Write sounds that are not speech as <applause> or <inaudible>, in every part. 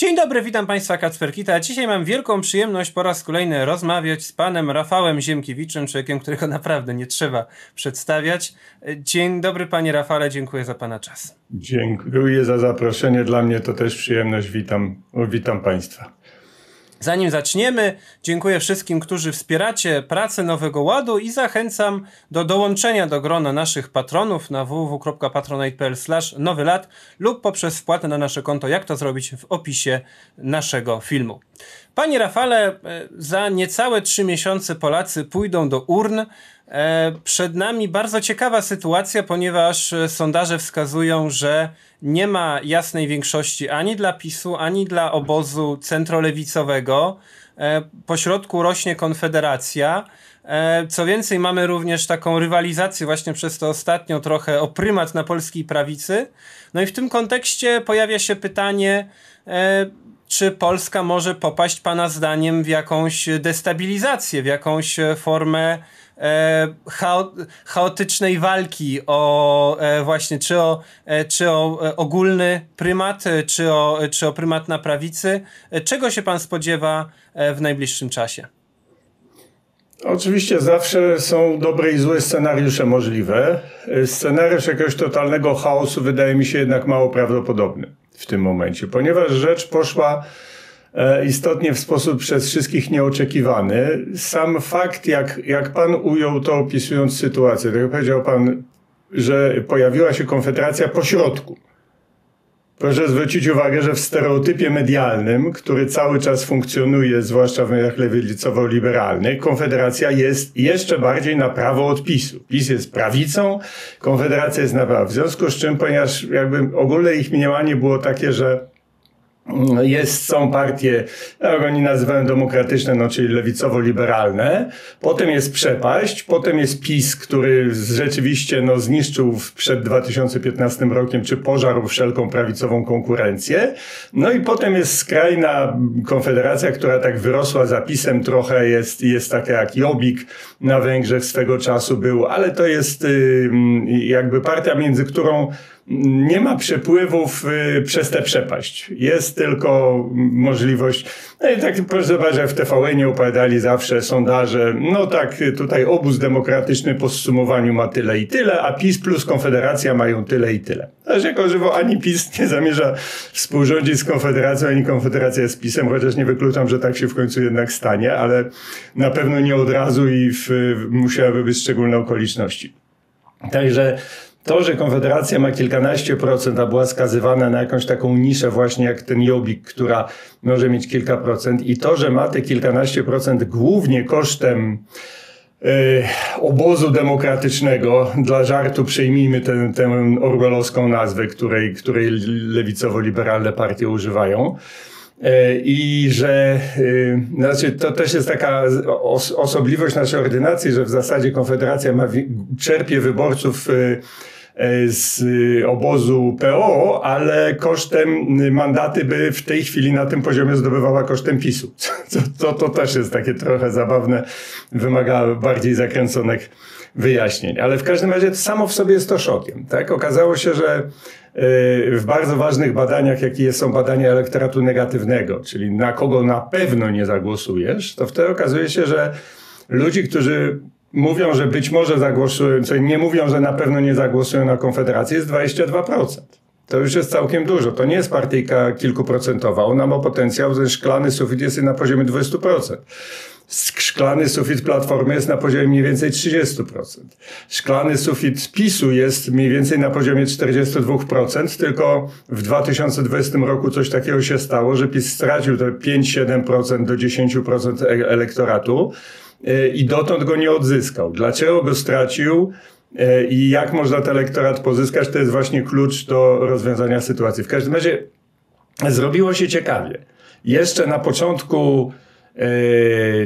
Dzień dobry, witam Państwa Kacperkita. Dzisiaj mam wielką przyjemność po raz kolejny rozmawiać z panem Rafałem Ziemkiewiczem, człowiekiem, którego naprawdę nie trzeba przedstawiać. Dzień dobry panie Rafale, dziękuję za pana czas. Dziękuję za zaproszenie, dla mnie to też przyjemność, witam, witam Państwa. Zanim zaczniemy, dziękuję wszystkim, którzy wspieracie pracę Nowego Ładu i zachęcam do dołączenia do grona naszych patronów na www.patronite.pl nowy lat lub poprzez wpłatę na nasze konto, jak to zrobić w opisie naszego filmu. Panie Rafale, e, za niecałe trzy miesiące Polacy pójdą do urn. E, przed nami bardzo ciekawa sytuacja, ponieważ e, sondaże wskazują, że nie ma jasnej większości ani dla PiSu, ani dla obozu centrolewicowego. Pośrodku rośnie Konfederacja. Co więcej, mamy również taką rywalizację właśnie przez to ostatnio trochę o prymat na polskiej prawicy. No i w tym kontekście pojawia się pytanie, czy Polska może popaść Pana zdaniem w jakąś destabilizację, w jakąś formę e, chaotycznej walki o e, właśnie czy o, e, czy o ogólny prymat, czy o, czy o prymat na prawicy. Czego się Pan spodziewa w najbliższym czasie? Oczywiście zawsze są dobre i złe scenariusze możliwe. Scenariusz jakiegoś totalnego chaosu wydaje mi się jednak mało prawdopodobny w tym momencie, ponieważ rzecz poszła istotnie w sposób przez wszystkich nieoczekiwany. Sam fakt, jak, jak pan ujął to opisując sytuację, tak powiedział pan, że pojawiła się konfederacja po środku. Proszę zwrócić uwagę, że w stereotypie medialnym, który cały czas funkcjonuje, zwłaszcza w mediach lewicowo-liberalnych, Konfederacja jest jeszcze bardziej na prawo od PiSu. PiS jest prawicą, Konfederacja jest na prawo. W związku z czym, ponieważ jakby ogólne ich mniemanie było takie, że jest, są partie, jak oni nazywają demokratyczne, no czyli lewicowo-liberalne. Potem jest przepaść, potem jest PiS, który rzeczywiście no, zniszczył przed 2015 rokiem, czy pożarł wszelką prawicową konkurencję. No i potem jest skrajna konfederacja, która tak wyrosła zapisem trochę, jest, jest taka jak Jobbik na Węgrzech swego czasu był, ale to jest jakby partia, między którą nie ma przepływów y, przez tę przepaść. Jest tylko możliwość, no i tak proszę zobaczyć, że w TVN opowiadali zawsze sondaże, no tak, tutaj obóz demokratyczny po zsumowaniu ma tyle i tyle, a PiS plus Konfederacja mają tyle i tyle. Aż jako żywo ani PiS nie zamierza współrządzić z Konfederacją, ani Konfederacja z PiSem, chociaż nie wykluczam, że tak się w końcu jednak stanie, ale na pewno nie od razu i w, musiałyby być szczególne okoliczności. Także to, że Konfederacja ma kilkanaście procent, a była skazywana na jakąś taką niszę właśnie jak ten Jobbik, która może mieć kilka procent i to, że ma te kilkanaście procent głównie kosztem yy, obozu demokratycznego, dla żartu przyjmijmy tę, tę orwellowską nazwę, której, której lewicowo-liberalne partie używają, e, i że yy, znaczy to też jest taka os osobliwość naszej ordynacji, że w zasadzie Konfederacja ma, czerpie wyborców E, z obozu PO, ale kosztem mandaty by w tej chwili na tym poziomie zdobywała kosztem PiSu. <laughs> To, to, to też jest takie trochę zabawne, wymaga bardziej zakręconych wyjaśnień. Ale w każdym razie samo w sobie jest to szokiem. Tak? Okazało się, że e, w bardzo ważnych badaniach, jakie są badania elektoratu negatywnego, czyli na kogo na pewno nie zagłosujesz, to wtedy okazuje się, że ludzi, którzy mówią, że być może zagłosują, co nie mówią, że na pewno nie zagłosują na Konfederację, jest 22%. To już jest całkiem dużo. To nie jest partyjka kilkuprocentowa. Ona ma potencjał, że szklany sufit jest na poziomie 20%. Szklany sufit Platformy jest na poziomie mniej więcej 30%. Szklany sufit PiSu jest mniej więcej na poziomie 42%, tylko w 2020 roku coś takiego się stało, że PiS stracił te 5-7% do 10% e- elektoratu. E, i dotąd go nie odzyskał. Dlaczego go stracił? E, I jak można ten elektorat pozyskać, to jest właśnie klucz do rozwiązania sytuacji. W każdym razie zrobiło się ciekawie. Jeszcze na początku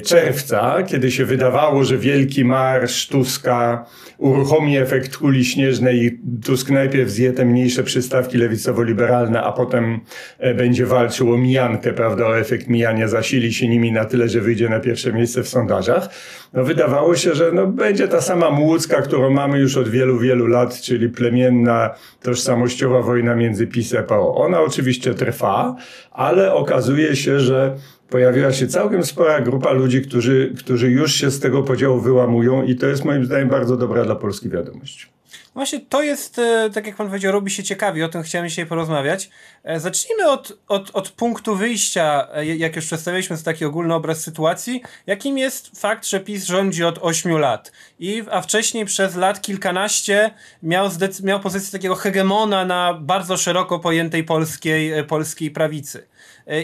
czerwca, kiedy się wydawało, że wielki marsz Tuska uruchomi efekt kuli śnieżnej. Tusk najpierw zje te mniejsze przystawki lewicowo-liberalne, a potem e, będzie walczył o mijankę, prawda, o efekt mijania, zasili się nimi na tyle, że wyjdzie na pierwsze miejsce w sondażach. No wydawało się, że no, będzie ta sama młódzka, którą mamy już od wielu, wielu lat, czyli plemienna, tożsamościowa wojna między PiS a PO. Ona oczywiście trwa, ale okazuje się, że pojawiła się całkiem spora grupa ludzi, którzy, którzy już się z tego podziału wyłamują i to jest moim zdaniem bardzo dobra dla Polski wiadomość. Właśnie to jest, e, tak jak pan powiedział, robi się ciekawi, o tym chciałem dzisiaj porozmawiać. E, zacznijmy od, od, od punktu wyjścia, e, jak już przedstawiliśmy, taki ogólny obraz sytuacji, jakim jest fakt, że PiS rządzi od 8 lat. I, a wcześniej przez lat kilkanaście miał, miał pozycję takiego hegemona na bardzo szeroko pojętej polskiej, polskiej prawicy.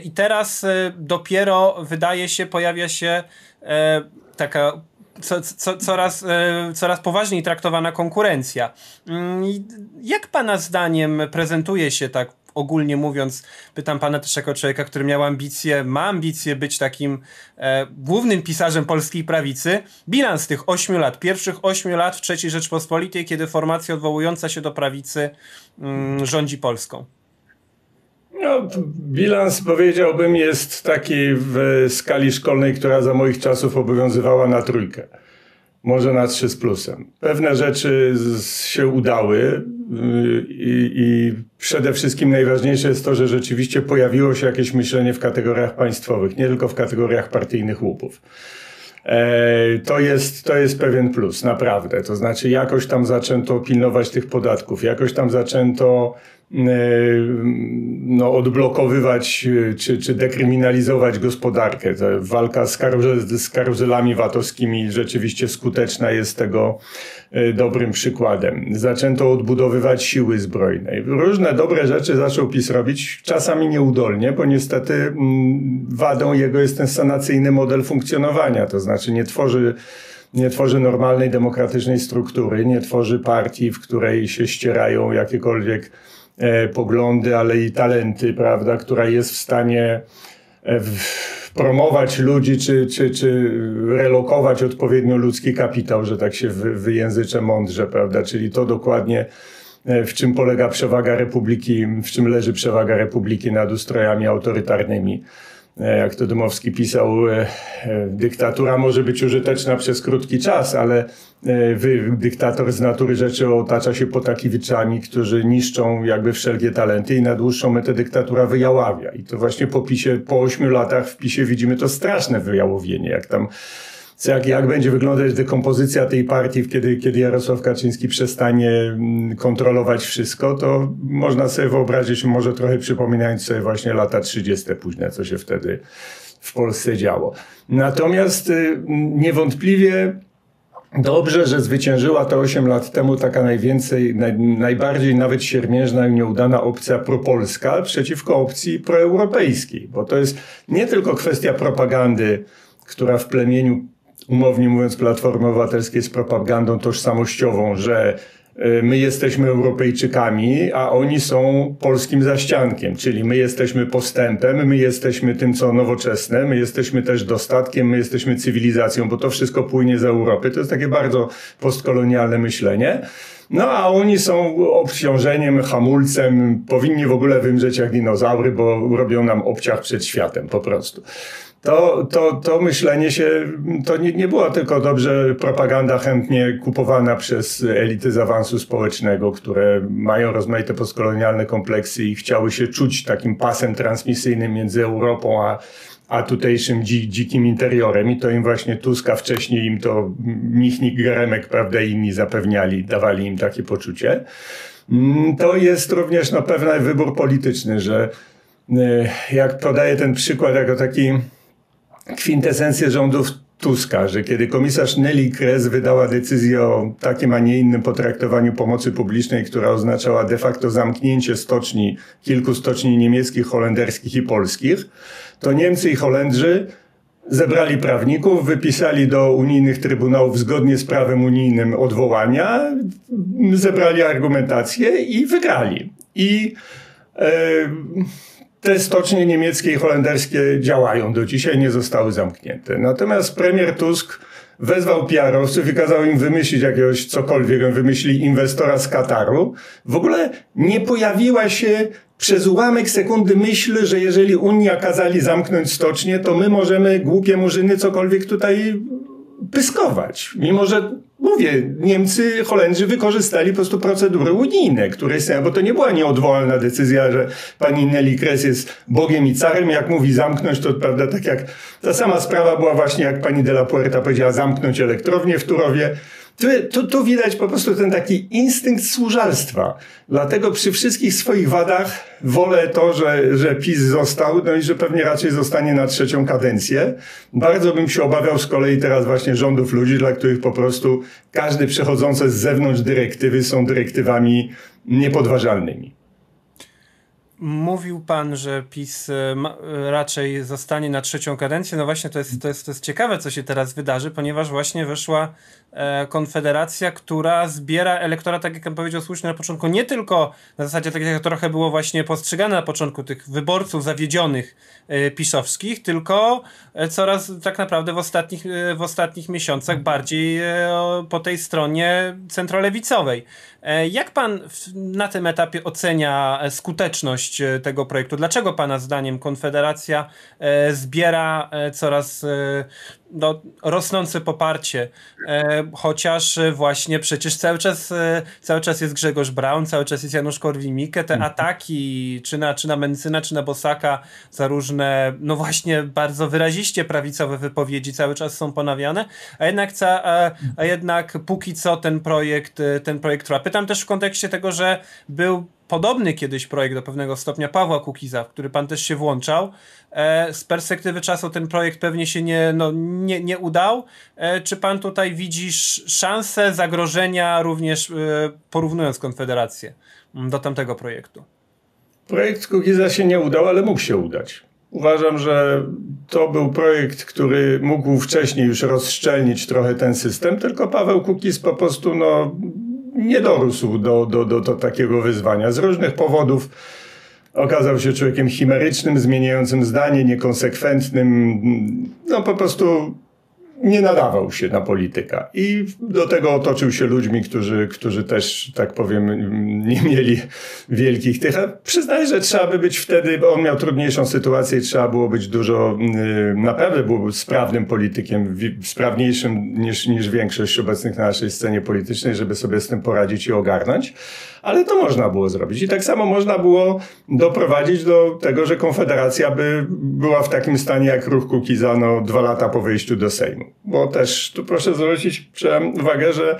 I teraz dopiero wydaje się, pojawia się taka co, co, coraz, e, coraz poważniej traktowana konkurencja. Mm, jak pana zdaniem prezentuje się tak ogólnie mówiąc, pytam pana też jako człowieka, który miał ambicje, ma ambicje być takim e, głównym pisarzem polskiej prawicy, bilans tych ośmiu lat, pierwszych ośmiu lat w III Rzeczpospolitej, kiedy formacja odwołująca się do prawicy mm, rządzi Polską. No, bilans powiedziałbym jest taki w skali szkolnej, która za moich czasów obowiązywała na trójkę. Może na trzy z plusem. Pewne rzeczy się udały y, i, i przede wszystkim najważniejsze jest to, że rzeczywiście pojawiło się jakieś myślenie w kategoriach państwowych, nie tylko w kategoriach partyjnych łupów. E, to jest, to jest pewien plus, naprawdę. To znaczy, jakoś tam zaczęto pilnować tych podatków, jakoś tam zaczęto no, odblokowywać e, czy, czy dekryminalizować gospodarkę. Ta walka z, karuzel, z karuzelami VAT-owskimi rzeczywiście skuteczna jest tego e, dobrym przykładem. Zaczęto odbudowywać siły zbrojne. Różne dobre rzeczy zaczął PiS robić, czasami nieudolnie, bo niestety mm, wadą jego jest ten sanacyjny model funkcjonowania, to znaczy nie tworzy nie tworzy normalnej, demokratycznej struktury, nie tworzy partii, w której się ścierają jakiekolwiek E, poglądy, ale i talenty, prawda, która jest w stanie e, promować ludzi, czy, czy, czy relokować odpowiednio ludzki kapitał, że tak się wyjęzyczę mądrze, prawda, czyli to dokładnie e, w czym polega przewaga republiki, w czym leży przewaga republiki nad ustrojami autorytarnymi. E, jak to Dymowski pisał, e, e, dyktatura może być użyteczna przez krótki czas, ale dyktator z natury rzeczy otacza się potakiwiczami, którzy niszczą jakby wszelkie talenty i na dłuższą metę dyktatura wyjaławia. I to właśnie po PiSie, po ośmiu latach w PiSie widzimy to straszne wyjałowienie, jak tam jak, jak będzie wyglądać dekompozycja tej partii, kiedy, kiedy Jarosław Kaczyński przestanie mm, kontrolować wszystko, to można sobie wyobrazić, może trochę przypominając sobie właśnie lata 30. późne, co się wtedy w Polsce działo. Natomiast y, niewątpliwie Dobrze, że zwyciężyła to 8 lat temu taka najwięcej, naj, najbardziej nawet siermiężna i nieudana opcja propolska przeciwko opcji proeuropejskiej, bo to jest nie tylko kwestia propagandy, która w plemieniu umownie mówiąc, Platformy Obywatelskiej z propagandą tożsamościową, że y, my jesteśmy Europejczykami, a oni są polskim zaściankiem, czyli my jesteśmy postępem, my jesteśmy tym, co nowoczesne, my jesteśmy też dostatkiem, my jesteśmy cywilizacją, bo to wszystko płynie z Europy. To jest takie bardzo postkolonialne myślenie. No a oni są obciążeniem, hamulcem, powinni w ogóle wymrzeć jak dinozaury, bo robią nam obciach przed światem po prostu to, to, to myślenie się, to nie, nie była tylko dobrze propaganda chętnie kupowana przez elity z awansu społecznego, które mają rozmaite postkolonialne kompleksy i chciały się czuć takim pasem transmisyjnym między Europą a, a tutejszym dzi, dzikim interiorem i to im właśnie Tuska wcześniej im to Michnik Geremek, prawda, inni zapewniali, dawali im takie poczucie. Mm, to jest również no, pewien wybór polityczny, że e, jak podaję ten przykład jako taki kwintesencję rządów Tuska, że kiedy komisarz Nelly Kres wydała decyzję o takim, a nie innym potraktowaniu pomocy publicznej, która oznaczała de facto zamknięcie stoczni, kilku stoczni niemieckich, holenderskich i polskich, to Niemcy i Holendrzy zebrali prawników, wypisali do unijnych trybunałów zgodnie z prawem unijnym odwołania, zebrali argumentację i wygrali. I e, te stocznie niemieckie i holenderskie działają do dzisiaj, nie zostały zamknięte. Natomiast premier Tusk wezwał PR-owców i kazał im wymyślić jakiegoś cokolwiek, wymyślili inwestora z Kataru. W ogóle nie pojawiła się przez ułamek sekundy myśl, że jeżeli Unia kazali zamknąć stocznie, to my możemy głupie murzyny cokolwiek tutaj pyskować. Mimo, że mówię, Niemcy, Holendrzy wykorzystali po prostu procedury unijne, które są, bo to nie była nieodwołalna decyzja, że pani Nelly Kres jest Bogiem i carem, jak mówi zamknąć, to prawda, tak jak ta sama sprawa była właśnie, jak pani de la Puerta powiedziała, zamknąć elektrownię w Turowie. Tu, tu, tu widać po prostu ten taki instynkt służalstwa. Dlatego przy wszystkich swoich wadach wolę to, że, że PiS został, no i że pewnie raczej zostanie na trzecią kadencję. Bardzo bym się obawiał z kolei teraz właśnie rządów ludzi, dla których po prostu każdy przechodzące z zewnątrz dyrektywy są dyrektywami niepodważalnymi. Mówił pan, że PiS e, raczej zostanie na trzecią kadencję. No właśnie to jest, to, jest, to jest ciekawe, co się teraz wydarzy, ponieważ właśnie wyszła e, konfederacja, która zbiera elektora, tak jak pan powiedział słusznie na początku, nie tylko na zasadzie tak jak trochę było właśnie postrzegane na początku tych wyborców zawiedzionych e, pisowskich, tylko coraz tak naprawdę w ostatnich, w ostatnich miesiącach bardziej po tej stronie centrolewicowej. Jak pan na tym etapie ocenia skuteczność E, tego projektu. Dlaczego Pana zdaniem Konfederacja e, zbiera e, coraz no, rosnące poparcie, chociaż właśnie przecież cały czas, cały czas jest Grzegorz Braun, cały czas jest Janusz Korwin-Mikke, te mhm. ataki czy na, czy na Mencyna, czy na Bosaka za różne, no właśnie bardzo wyraziście prawicowe wypowiedzi cały czas są ponawiane, a jednak, ca, a, a jednak póki co ten projekt, ten projekt trwa. Pytam też w kontekście tego, że był podobny kiedyś projekt do pewnego stopnia Pawła Kukiza, w który pan też się włączał. E, z perspektywy czasu ten projekt pewnie się nie, no, nie, nie udał. E, czy pan tutaj widzisz szansę zagrożenia również e, porównując Konfederację do tamtego projektu? Projekt Kukiza się nie udał, ale mógł się udać. Uważam, że to był projekt, który mógł wcześniej już rozszczelnić trochę ten system, tylko Paweł Kukiz po prostu no, nie dorósł do, do, do, do takiego wyzwania. Z różnych powodów okazał się człowiekiem chimerycznym, zmieniającym zdanie, niekonsekwentnym. No po prostu nie nadawał się na polityka. I do tego otoczył się ludźmi, którzy, którzy też, tak powiem, nie mieli wielkich tych. A przyznaję, że trzeba by być wtedy, bo on miał trudniejszą sytuację i trzeba było być dużo, y, naprawdę był sprawnym politykiem, sprawniejszym niż, niż większość obecnych na naszej scenie politycznej, żeby sobie z tym poradzić i ogarnąć ale to można było zrobić. I tak samo można było doprowadzić do tego, że Konfederacja by była w takim stanie jak ruch Kukiza no, dwa lata po wyjściu do Sejmu. Bo też tu proszę zwrócić uwagę, że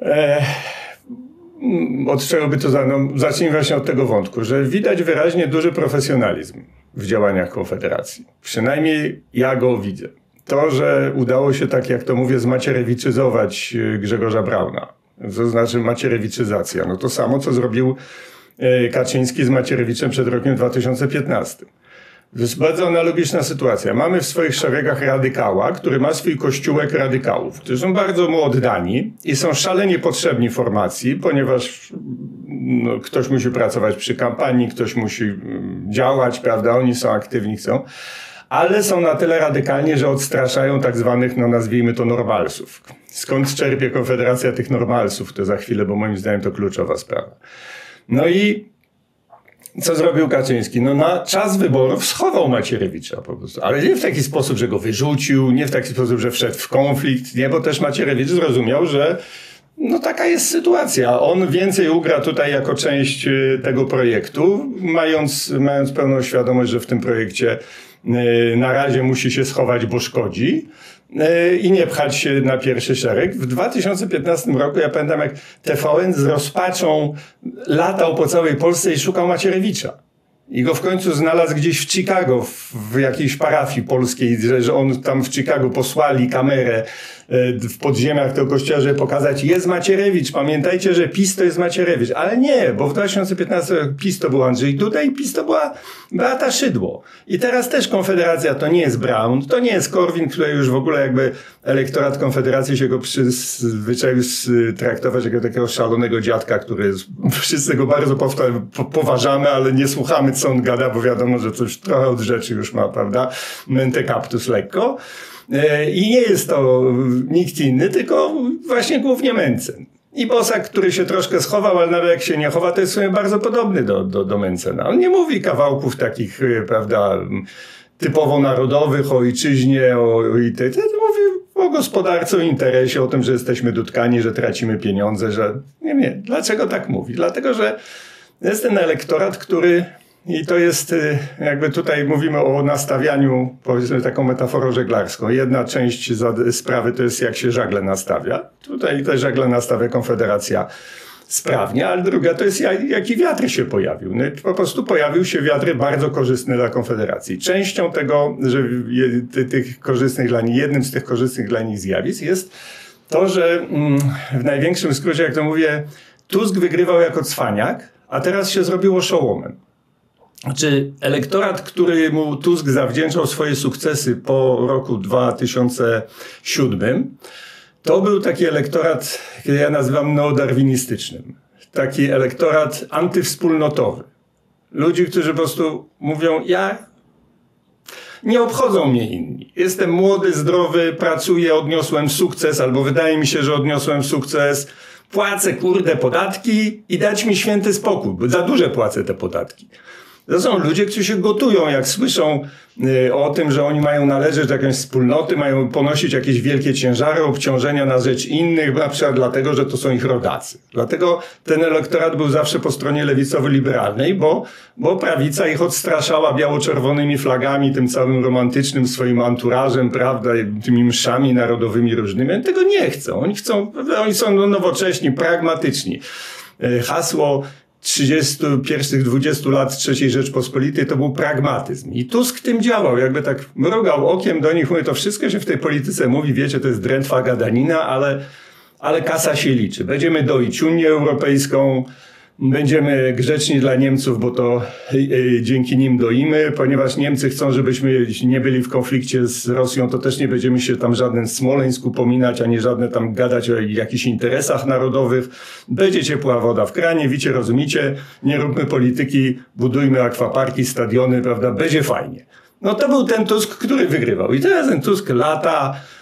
e, od czego by to no, zacznijmy właśnie od tego wątku, że widać wyraźnie duży profesjonalizm w działaniach Konfederacji. Przynajmniej ja go widzę. To, że udało się, tak jak to mówię, zmacierewiczyzować e, Grzegorza Brauna, to znaczy macierewiczyzacja. No to samo, co zrobił e, Kaczyński z Macierewiczem przed rokiem 2015. To jest bardzo analogiczna sytuacja. Mamy w swoich szeregach radykała, który ma swój kościółek radykałów, którzy są bardzo mu oddani i są szalenie potrzebni formacji, ponieważ no, ktoś musi pracować przy kampanii, ktoś musi mm, działać, prawda? Oni są aktywni, chcą ale są na tyle radykalnie, że odstraszają tak zwanych, no nazwijmy to normalsów. Skąd czerpie Konfederacja tych normalsów? To za chwilę, bo moim zdaniem to kluczowa sprawa. No i co zrobił Kaczyński? No na czas wyborów schował Macierewicza po prostu. Ale nie w taki sposób, że go wyrzucił, nie w taki sposób, że wszedł w konflikt, nie, bo też Macierewicz zrozumiał, że no taka jest sytuacja. On więcej ugra tutaj jako część y, tego projektu, mając, mając pełną świadomość, że w tym projekcie y, na razie musi się schować, bo szkodzi i nie pchać się na pierwszy szereg. W 2015 roku ja pamiętam, jak TVN z rozpaczą latał po całej Polsce i szukał Macierewicza. I go w końcu znalazł gdzieś w Chicago, w, w jakiejś parafii polskiej, że, on tam w Chicago posłali kamerę e, w podziemiach tego kościoła, żeby pokazać, jest Macierewicz, pamiętajcie, że PiS to jest Macierewicz. Ale nie, bo w 2015 PiS to był Andrzej Duda i PiS to była Beata Szydło. I teraz też Konfederacja to nie jest Brown, to nie jest Korwin, który już w ogóle jakby elektorat Konfederacji się go przyzwyczaił traktować jako takiego szalonego dziadka, który wszyscy go bardzo poważamy, ale nie słuchamy co on gada, bo wiadomo, że coś trochę od rzeczy już ma, prawda? Mentecaptus lekko. E, I nie jest to nikt inny, tylko właśnie głównie Mencen. I Bosak, który się troszkę schował, ale nawet jak się nie chowa, to jest w sumie bardzo podobny do, do, do Mencena. On nie mówi kawałków takich, e, prawda, typowo narodowych, o ojczyźnie, o, o i te, mówi o gospodarce, o interesie, o tym, że jesteśmy dutkani, że tracimy pieniądze, że nie wiem, dlaczego tak mówi? Dlatego, że jest ten elektorat, który i to jest, y, jakby tutaj mówimy o nastawianiu, powiedzmy taką metaforą żeglarską. Jedna część sprawy to jest jak się żagle nastawia. Tutaj te żagle nastawia Konfederacja sprawnie, ale druga to jest jak, jaki wiatr się pojawił. No, po prostu pojawił się wiatr bardzo korzystny dla Konfederacji. Częścią tego, że tych korzystnych dla nich, jednym z tych korzystnych dla nich zjawisk jest to, że mm, w największym skrócie, jak to mówię, Tusk wygrywał jako cwaniak, a teraz się zrobiło szołomem. Czy elektorat, który mu Tusk zawdzięczał swoje sukcesy po roku 2007, to był taki elektorat, który ja nazywam neodarwinistycznym. Taki elektorat antywspólnotowy. Ludzi, którzy po prostu mówią, ja nie obchodzą mnie inni. Jestem młody, zdrowy, pracuję, odniosłem sukces, albo wydaje mi się, że odniosłem sukces. Płacę kurde podatki i dać mi święty spokój, bo za duże płacę te podatki. To są ludzie, którzy się gotują, jak słyszą y, o tym, że oni mają należeć do jakiejś wspólnoty, mają ponosić jakieś wielkie ciężary, obciążenia na rzecz innych, na przykład dlatego, że to są ich rodacy. Dlatego ten elektorat był zawsze po stronie lewicowo-liberalnej, bo, bo prawica ich odstraszała biało-czerwonymi flagami, tym całym romantycznym swoim anturażem, prawda, tymi mszami narodowymi różnymi. Oni tego nie chcą. Oni chcą, oni są nowocześni, pragmatyczni. Y, hasło 30, pierwszych 20 lat III Rzeczpospolitej to był pragmatyzm. I Tusk tym działał, jakby tak mrugał okiem do nich, mówi, to wszystko się w tej polityce mówi, wiecie, to jest drętwa gadanina, ale, ale kasa się liczy. Będziemy doić Unię Europejską, Będziemy grzeczni dla Niemców, bo to y, y, dzięki nim doimy, ponieważ Niemcy chcą, żebyśmy nie byli w konflikcie z Rosją, to też nie będziemy się tam żaden Smoleńsk upominać, ani żadne tam gadać o jakichś interesach narodowych. Będzie ciepła woda w kranie, wicie, rozumicie, nie róbmy polityki, budujmy akwaparki, stadiony, prawda, będzie fajnie. No to był ten Tusk, który wygrywał. I teraz ten Tusk lata, E,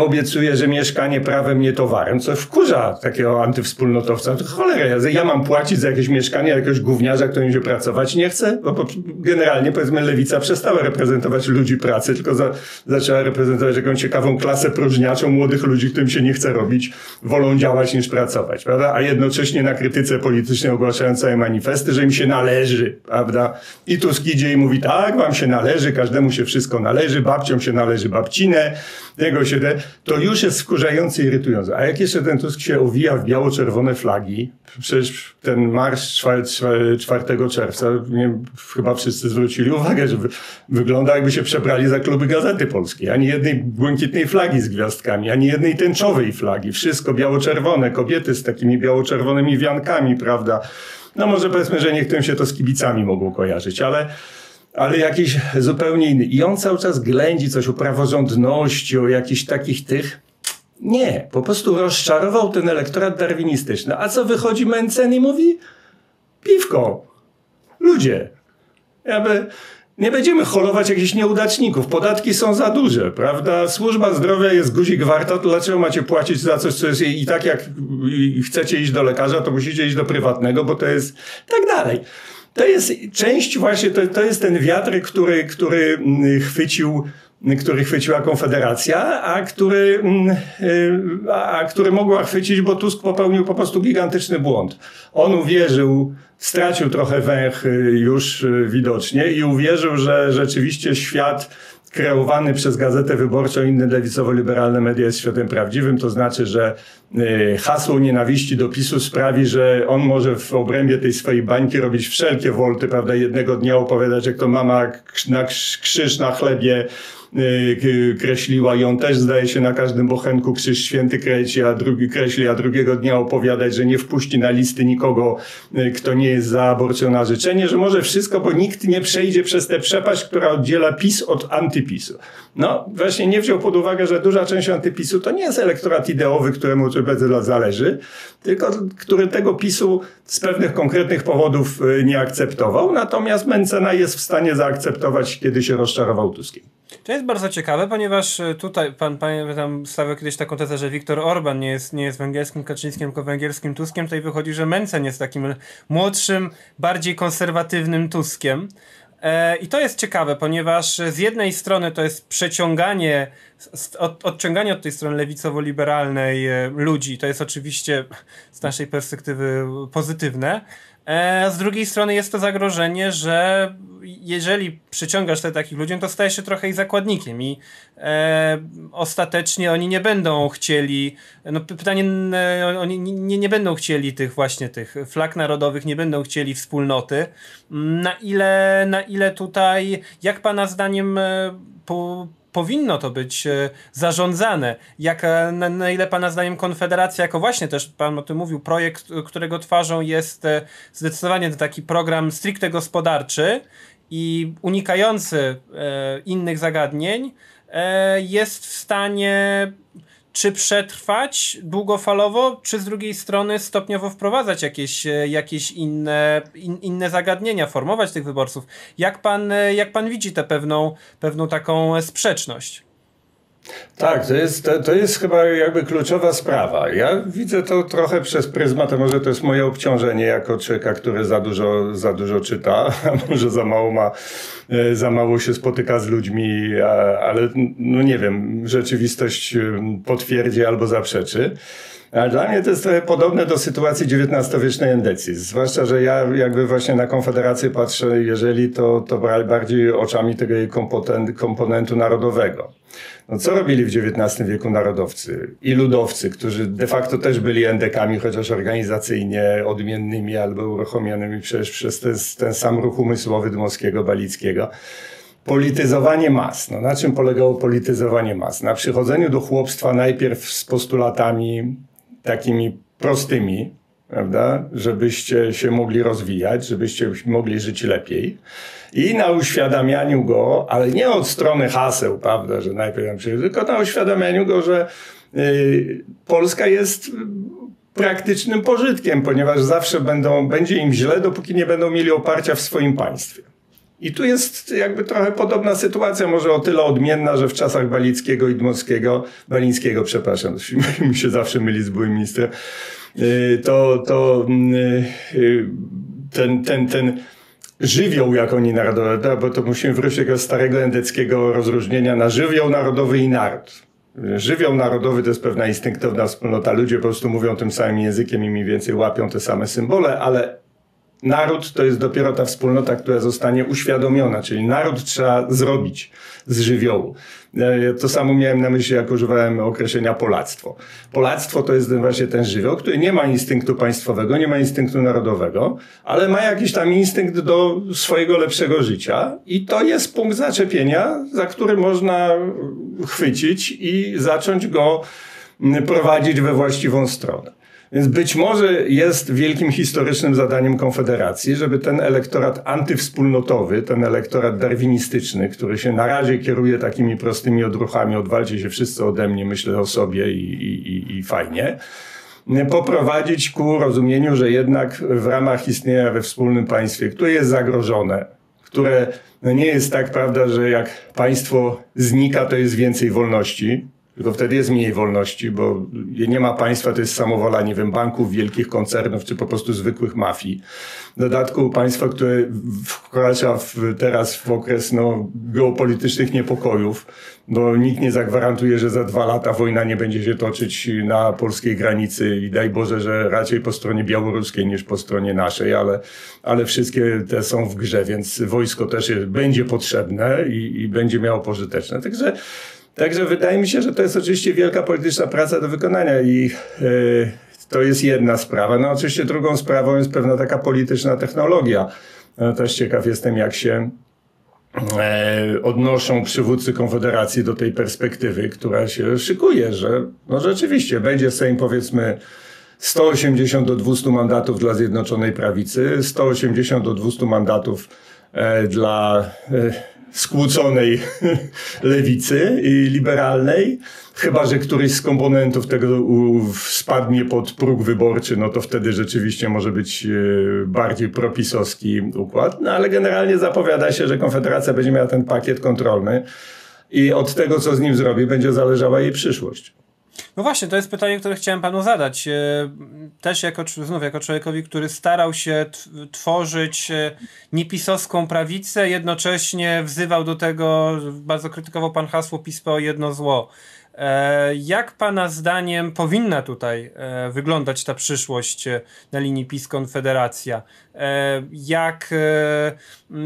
obiecuje, że mieszkanie prawem, nie towarem, co wkurza takiego antywspólnotowca. To cholera, ja mam płacić za jakieś mieszkanie jakiegoś gówniarza, który będzie pracować nie chce? Bo, generalnie powiedzmy lewica przestała reprezentować ludzi pracy, tylko za, zaczęła reprezentować jakąś ciekawą klasę próżniaczą młodych ludzi, którym się nie chce robić, wolą działać niż pracować, prawda? A jednocześnie na krytyce politycznej ogłaszają całe manifesty, że im się należy, prawda? I Tusk idzie i mówi, tak, wam się należy, każdemu się wszystko należy, babciom się należy babcinę, tego się to już jest wkurzające i irytujące. A jak jeszcze ten Tusk się owija w biało-czerwone flagi, przecież ten marsz 4, 4 czerwca, nie, chyba wszyscy zwrócili uwagę, że wygląda jakby się przebrali za kluby Gazety Polskiej. Ani jednej błękitnej flagi z gwiazdkami, ani jednej tęczowej flagi. Wszystko biało-czerwone, kobiety z takimi biało-czerwonymi wiankami, prawda? No może powiedzmy, że niektórym się to z kibicami mogło kojarzyć, ale ale jakiś zupełnie inny. I on cały czas ględzi coś o praworządności, o jakichś takich tych. Nie, po prostu rozczarował ten elektorat darwinistyczny. A co wychodzi Mencen i mówi? Piwko. Ludzie. Jakby nie będziemy holować jakichś nieudaczników. Podatki są za duże, prawda? Służba zdrowia jest guzik warta, to dlaczego macie płacić za coś, co jest i tak jak chcecie iść do lekarza, to musicie iść do prywatnego, bo to jest tak dalej. To jest część właśnie, to, to jest ten wiatr, który, który mm, chwycił który chwyciła Konfederacja, a który, mm, y, a który mogła chwycić, bo Tusk popełnił po prostu gigantyczny błąd. On uwierzył, stracił trochę węch y, już y, widocznie i uwierzył, że rzeczywiście świat kreowany przez Gazetę Wyborczą i inne lewicowo-liberalne media jest światem prawdziwym, to znaczy, że y, hasło nienawiści do PiSu sprawi, że on może w obrębie tej swojej bańki robić wszelkie wolty, prawda, jednego dnia opowiadać, jak to mama na krzyż na chlebie kreśliła i on też zdaje się na każdym bochenku krzyż święty kreśli, a drugi kreśli, a drugiego dnia opowiadać, że nie wpuści na listy nikogo, y, kto nie jest za aborcją na życzenie, że może wszystko, bo nikt nie przejdzie przez tę przepaść, która oddziela PiS od anty antypisu. No właśnie nie wziął pod uwagę, że duża część antypisu to nie jest elektorat ideowy, któremu bardzo zależy, tylko który tego PiSu z pewnych konkretnych powodów y, nie akceptował, natomiast Mencena jest w stanie zaakceptować, kiedy się rozczarował Tuskiem. To jest bardzo ciekawe, ponieważ y, tutaj pan, pan tam stawiał kiedyś taką tezę, że Viktor Orban nie jest, nie jest węgierskim Kaczyńskim, tylko węgierskim Tuskiem. Tutaj wychodzi, że Mencen jest takim młodszym, bardziej konserwatywnym Tuskiem. E, I to jest ciekawe, ponieważ z jednej strony to jest przeciąganie, od, odciąganie od tej strony lewicowo-liberalnej e, ludzi. To jest oczywiście z naszej perspektywy pozytywne. E, z drugiej strony jest to zagrożenie, że jeżeli przyciągasz te takich ludzi, to stajesz się trochę ich zakładnikiem i e, ostatecznie oni nie będą chcieli, no pytanie, e, oni nie, nie będą chcieli tych właśnie tych flag narodowych, nie będą chcieli wspólnoty. Na ile, na ile tutaj, jak pana zdaniem e, po, powinno to być e, zarządzane. Jak, e, na, na, ile Pana zdaniem Konfederacja, jako właśnie też Pan o tym mówił, projekt, którego twarzą jest zdecydowanie taki program stricte gospodarczy, i unikający e, innych zagadnień e, jest w stanie czy przetrwać długofalowo, czy z drugiej strony stopniowo wprowadzać jakieś, e, jakieś inne, in, inne zagadnienia, formować tych wyborców. Jak pan, e, jak pan widzi tę pewną, pewną taką sprzeczność? Tak, to jest, to, to jest chyba jakby kluczowa sprawa. Ja widzę to trochę przez pryzmat, a może to jest moje obciążenie jako człowieka, który za dużo, za dużo czyta, <laughs> a może za mało ma, e, za mało się spotyka z ludźmi, ale no nie wiem, rzeczywistość potwierdzi albo zaprzeczy. Ale dla mnie to jest trochę podobne do sytuacji XIX-wiecznej endecji. Zwłaszcza, że ja jakby właśnie na Konfederację patrzę, jeżeli to, to bardziej oczami tego jej komponentu narodowego. No co robili w XIX wieku narodowcy i ludowcy, którzy de facto też byli endekami, chociaż organizacyjnie odmiennymi albo uruchomionymi przecież przez ten, ten sam ruch umysłowy Dmowskiego, Balickiego. Polityzowanie mas. No, na czym polegało polityzowanie mas? Na przychodzeniu do chłopstwa najpierw z postulatami takimi prostymi, prawda, żebyście się mogli rozwijać, żebyście mogli żyć lepiej. I na uświadamianiu go, ale nie od strony haseł, prawda, że najpierw nam przyjdzie, tylko na uświadamianiu go, że y, Polska jest praktycznym pożytkiem, ponieważ zawsze będą, będzie im źle, dopóki nie będą mieli oparcia w swoim państwie. I tu jest jakby trochę podobna sytuacja, może o tyle odmienna, że w czasach Balickiego i Dmowskiego, Balińskiego, przepraszam, <laughs> mi się zawsze myli z byłym ministrem, to, to mm, y, ten, ten, ten żywioł, jak oni narodowy, bo to musimy wrócić do tego starego endeckiego rozróżnienia na żywioł narodowy i naród. Żywioł narodowy to jest pewna instynktowna wspólnota. Ludzie po prostu mówią tym samym językiem i mniej więcej łapią te same symbole, ale naród to jest dopiero ta wspólnota, która zostanie uświadomiona, czyli naród trzeba zrobić z żywiołu. E, to samo miałem na myśli, jak używałem określenia polactwo. Polactwo to jest właśnie ten żywioł, który nie ma instynktu państwowego, nie ma instynktu narodowego, ale ma jakiś tam instynkt do swojego lepszego życia i to jest punkt zaczepienia, za który można chwycić i zacząć go prowadzić we właściwą stronę. Więc być może jest wielkim historycznym zadaniem Konfederacji, żeby ten elektorat antywspólnotowy, ten elektorat darwinistyczny, który się na razie kieruje takimi prostymi odruchami, odwalcie się wszyscy ode mnie, myślę o sobie i, i, i fajnie, poprowadzić ku rozumieniu, że jednak w ramach istnienia we wspólnym państwie, które jest zagrożone, które no nie jest tak, prawda, że jak państwo znika, to jest więcej wolności, tylko wtedy jest mniej wolności, bo nie ma państwa, to jest samowola, nie wiem, banków, wielkich koncernów, czy po prostu zwykłych mafii. W dodatku państwa, które wkracza w, teraz w okres no, geopolitycznych niepokojów, bo nikt nie zagwarantuje, że za dwa lata wojna nie będzie się toczyć na polskiej granicy i daj Boże, że raczej po stronie białoruskiej niż po stronie naszej, ale, ale wszystkie te są w grze, więc wojsko też będzie potrzebne i, i będzie miało pożyteczne. Także Także wydaje mi się, że to jest oczywiście wielka polityczna praca do wykonania i yy, to jest jedna sprawa. No oczywiście drugą sprawą jest pewna taka polityczna technologia. No, też ciekaw jestem, jak się e, odnoszą przywódcy Konfederacji do tej perspektywy, która się szykuje, że no rzeczywiście będzie Sejm powiedzmy 180 do 200 mandatów dla Zjednoczonej Prawicy, 180 do 200 mandatów e, dla e, skłóconej <laughs> lewicy liberalnej. Chyba, że któryś z komponentów tego spadnie pod próg wyborczy, no to wtedy rzeczywiście może być e, bardziej propisowski układ. No ale generalnie zapowiada się, że Konfederacja będzie miała ten pakiet kontrolny i od tego, co z nim zrobi, będzie zależała jej przyszłość. No właśnie, to jest pytanie, które chciałem panu zadać. E, też jako, znów jako człowiekowi, który starał się tworzyć e, niepisowską prawicę, jednocześnie wzywał do tego, bardzo krytykował pan hasło PiSPO jedno zło. E, jak Pana zdaniem powinna tutaj wyglądać ta przyszłość na linii PiS-Konfederacja? Jak,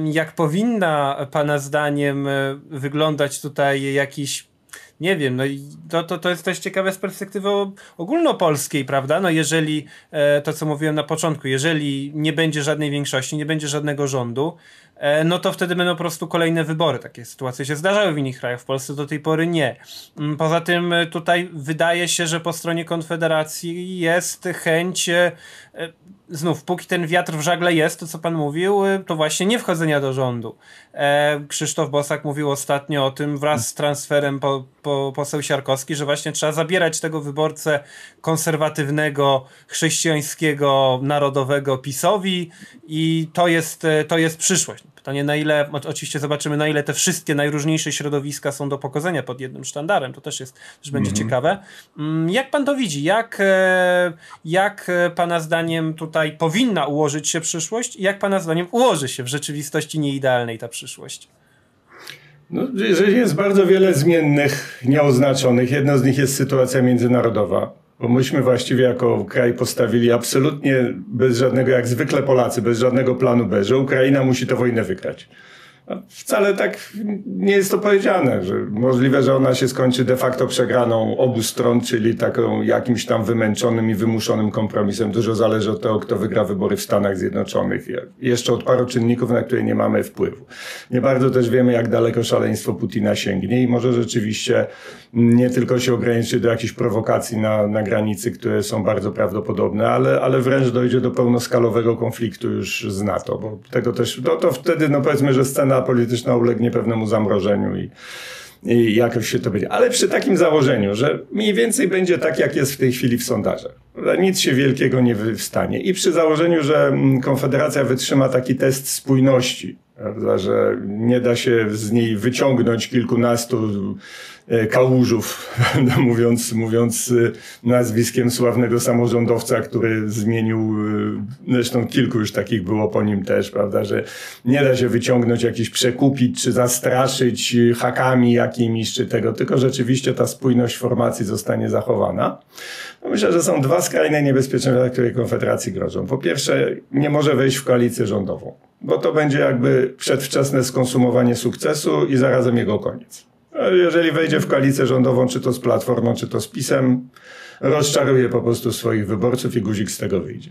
jak powinna Pana zdaniem wyglądać tutaj jakiś nie wiem, no i to, to, to jest też ciekawe z perspektywy ogólnopolskiej, prawda? No jeżeli, e, to co mówiłem na początku, jeżeli nie będzie żadnej większości, nie będzie żadnego rządu, e, no to wtedy będą po prostu kolejne wybory. Takie sytuacje się zdarzały w innych krajach, w Polsce do tej pory nie. Mm, poza tym e, tutaj wydaje się, że po stronie Konfederacji jest chęć znów, póki ten wiatr w żagle jest, to co pan mówił, y, to właśnie nie wchodzenia do rządu. E, Krzysztof Bosak mówił ostatnio o tym wraz z transferem po, po poseł Siarkowski, że właśnie trzeba zabierać tego wyborcę konserwatywnego, chrześcijańskiego, narodowego PiSowi i to jest, e, to jest przyszłość. Pytanie na ile, oczywiście zobaczymy na ile te wszystkie najróżniejsze środowiska są do pokodzenia pod jednym sztandarem, to też jest, też będzie mhm. ciekawe. Mm, jak pan to widzi? Jak, e, jak pana zdaniem tutaj powinna ułożyć się przyszłość i jak pana zdaniem ułoży się w rzeczywistości nieidealnej ta przyszłość? No, jest bardzo wiele zmiennych, nieoznaczonych. Jedna z nich jest sytuacja międzynarodowa. Bo myśmy właściwie jako kraj postawili absolutnie bez żadnego, jak zwykle Polacy, bez żadnego planu B, że Ukraina musi tę wojnę wygrać. Wcale tak nie jest to powiedziane, że możliwe, że ona się skończy de facto przegraną obu stron, czyli taką jakimś tam wymęczonym i wymuszonym kompromisem. Dużo zależy od tego, kto wygra wybory w Stanach Zjednoczonych. Jeszcze od paru czynników, na które nie mamy wpływu. Nie bardzo też wiemy, jak daleko szaleństwo Putina sięgnie i może rzeczywiście nie tylko się ograniczy do jakichś prowokacji na, na granicy, które są bardzo prawdopodobne, ale, ale wręcz dojdzie do pełnoskalowego konfliktu już z NATO, bo tego też, no to wtedy, no powiedzmy, że scena polityczna ulegnie pewnemu zamrożeniu i, i jakoś się to będzie. Ale przy takim założeniu, że mniej więcej będzie tak, jak jest w tej chwili w sondażach. Nic się wielkiego nie wystanie. I przy założeniu, że mm, Konfederacja wytrzyma taki test spójności, prawda, że nie da się z niej wyciągnąć kilkunastu kałużów, <laughs> mówiąc, mówiąc e, nazwiskiem sławnego samorządowca, który zmienił, e, zresztą kilku już takich było po nim też, prawda, że nie da się wyciągnąć jakiś przekupić, czy zastraszyć hakami jakimiś, czy tego, tylko rzeczywiście ta spójność formacji zostanie zachowana. No myślę, że są dwa skrajne niebezpieczeństwa, które Konfederacji grożą. Po pierwsze, nie może wejść w koalicję rządową, bo to będzie jakby przedwczesne skonsumowanie sukcesu i zarazem jego koniec. Jeżeli wejdzie w koalicję rządową, czy to z Platformą, czy to z PiSem, rozczaruje po prostu swoich wyborców i guzik z tego wyjdzie.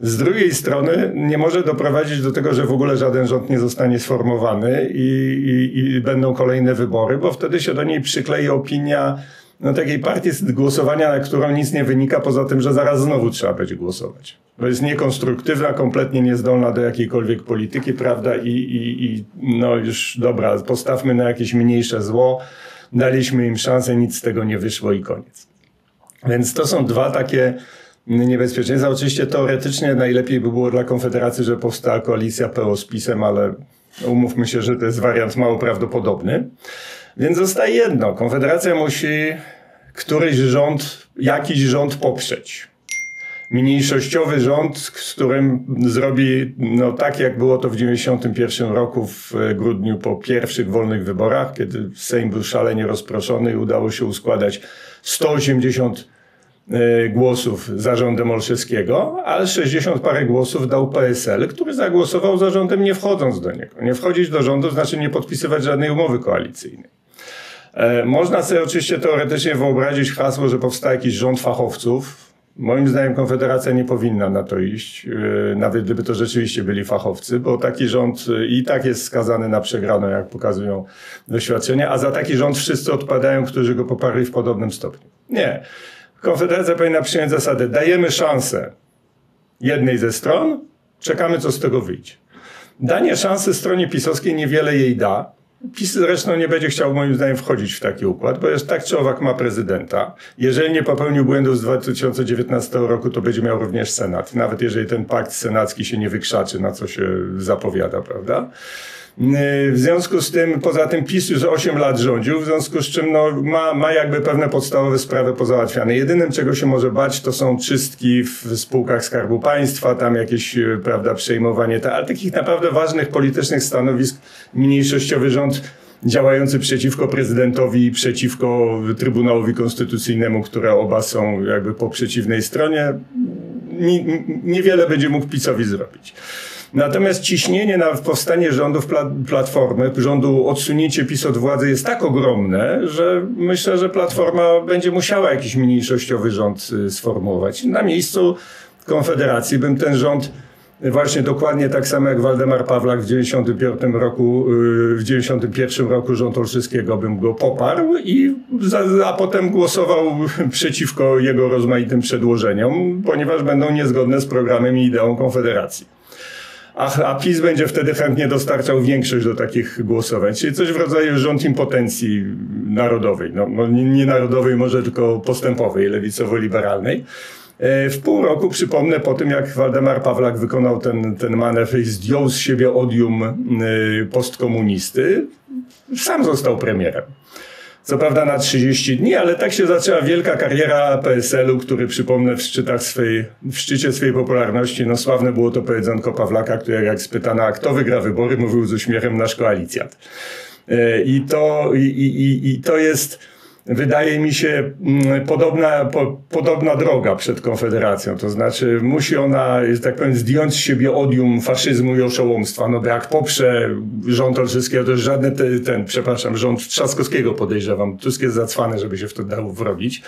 Z drugiej strony nie może doprowadzić do tego, że w ogóle żaden rząd nie zostanie sformowany i, i, i będą kolejne wybory, bo wtedy się do niej przyklei opinia no, takiej partii głosowania, na którą nic nie wynika, poza tym, że zaraz znowu trzeba będzie głosować. To jest niekonstruktywna, kompletnie niezdolna do jakiejkolwiek polityki, prawda? I, i, i no już dobra, postawmy na jakieś mniejsze zło, daliśmy im szansę, nic z tego nie wyszło i koniec. Więc to są dwa takie niebezpieczeństwa. Oczywiście teoretycznie najlepiej by było dla Konfederacji, że powstała koalicja PO z PiSem, ale umówmy się, że to jest wariant mało prawdopodobny. Więc zostaje jedno. Konfederacja musi któryś rząd, jakiś rząd poprzeć. Mniejszościowy rząd, z którym zrobi no, tak, jak było to w 1991 roku w grudniu po pierwszych wolnych wyborach, kiedy Sejm był szalenie rozproszony i udało się uskładać 180 e, głosów za rządem Olszewskiego, ale 60 parę głosów dał PSL, który zagłosował za rządem nie wchodząc do niego. Nie wchodzić do rządu znaczy nie podpisywać żadnej umowy koalicyjnej. E, można sobie oczywiście teoretycznie wyobrazić hasło, że powstaje jakiś rząd fachowców. Moim zdaniem Konfederacja nie powinna na to iść, e, nawet gdyby to rzeczywiście byli fachowcy, bo taki rząd i tak jest skazany na przegraną, jak pokazują doświadczenia, a za taki rząd wszyscy odpadają, którzy go poparli w podobnym stopniu. Nie. Konfederacja powinna przyjąć zasadę, dajemy szansę jednej ze stron, czekamy co z tego wyjdzie. Danie szansy stronie pisowskiej niewiele jej da, PiS zresztą nie będzie chciał moim zdaniem wchodzić w taki układ, bo jest tak czy owak ma prezydenta. Jeżeli nie popełnił błędów z 2019 roku, to będzie miał również Senat. Nawet jeżeli ten pakt senacki się nie wykrzaczy, na co się zapowiada, prawda? W związku z tym, poza tym PiS już 8 lat rządził, w związku z czym no, ma, ma jakby pewne podstawowe sprawy pozałatwiane. Jedynym, czego się może bać, to są czystki w spółkach Skarbu Państwa, tam jakieś, e, prawda, przejmowanie, ale takich naprawdę ważnych politycznych stanowisk mniejszościowy rząd działający przeciwko prezydentowi i przeciwko Trybunałowi Konstytucyjnemu, które oba są jakby po przeciwnej stronie, niewiele będzie mógł PiSowi zrobić. Natomiast ciśnienie na powstanie rządów Platformy, rządu odsunięcie PiS od władzy jest tak ogromne, że myślę, że Platforma będzie musiała jakiś mniejszościowy rząd y, sformułować. Na miejscu Konfederacji bym ten rząd właśnie dokładnie tak samo jak Waldemar Pawlak w 95 roku, y, w 91 roku rząd Olszewskiego bym go poparł i za, a potem głosował <laughs> przeciwko jego rozmaitym przedłożeniom, ponieważ będą niezgodne z programem i ideą Konfederacji a, a PiS będzie wtedy chętnie dostarczał większość do takich głosowań. Czyli coś w rodzaju rząd impotencji narodowej. No, no nie narodowej, może tylko postępowej, lewicowo-liberalnej. E, w pół roku, przypomnę, po tym jak Waldemar Pawlak wykonał ten, ten manewr i zdjął z siebie odium e, postkomunisty, sam został premierem. Co prawda na 30 dni, ale tak się zaczęła wielka kariera PSL-u, który przypomnę w szczytach swej, w szczycie swojej popularności, no sławne było to powiedzonko Pawlaka, który jak spytano, a kto wygra wybory, mówił z uśmiechem nasz koalicjant. E, I to, i, i, i to jest, wydaje mi się mm, podobna, po, podobna droga przed Konfederacją. To znaczy musi ona, że tak powiem, zdjąć z siebie odium faszyzmu i oszołomstwa. No bo jak poprze rząd Olszewskiego, to jest żadny ten, ten, przepraszam, rząd Trzaskowskiego podejrzewam. Tusk jest zacwany, żeby się w to dało wrobić.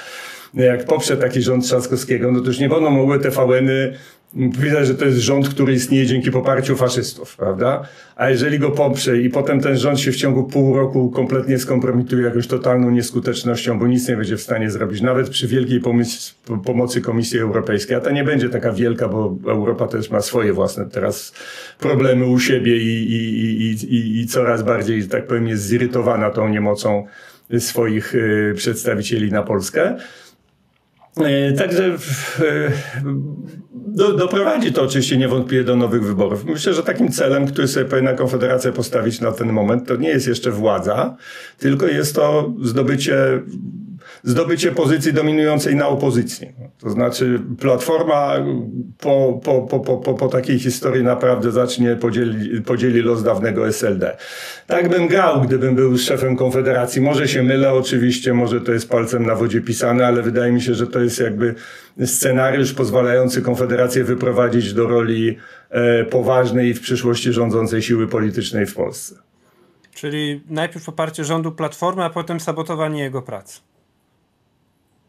Jak poprze taki rząd Trzaskowskiego, no to już nie będą mogły TVN-y Widać, że to jest rząd, który istnieje dzięki poparciu faszystów, prawda? A jeżeli go poprze i potem ten rząd się w ciągu pół roku kompletnie skompromituje jakąś totalną nieskutecznością, bo nic nie będzie w stanie zrobić, nawet przy wielkiej pomocy Komisji Europejskiej, a ta nie będzie taka wielka, bo Europa też ma swoje własne teraz problemy u siebie i, i, i, i, i coraz bardziej, tak powiem, jest zirytowana tą niemocą swoich y, przedstawicieli na Polskę. E, także e, do, doprowadzi to oczywiście niewątpliwie do nowych wyborów. Myślę, że takim celem, który sobie powinna Konfederacja postawić na ten moment, to nie jest jeszcze władza, tylko jest to zdobycie zdobycie pozycji dominującej na opozycji. To znaczy Platforma po, po, po, po, po takiej historii naprawdę zacznie podzieli, podzieli los dawnego SLD. Tak bym grał, gdybym był szefem Konfederacji. Może się mylę oczywiście, może to jest palcem na wodzie pisane, ale wydaje mi się, że to jest jakby scenariusz pozwalający Konfederację wyprowadzić do roli e, poważnej w przyszłości rządzącej siły politycznej w Polsce. Czyli najpierw poparcie rządu Platformy, a potem sabotowanie jego pracy.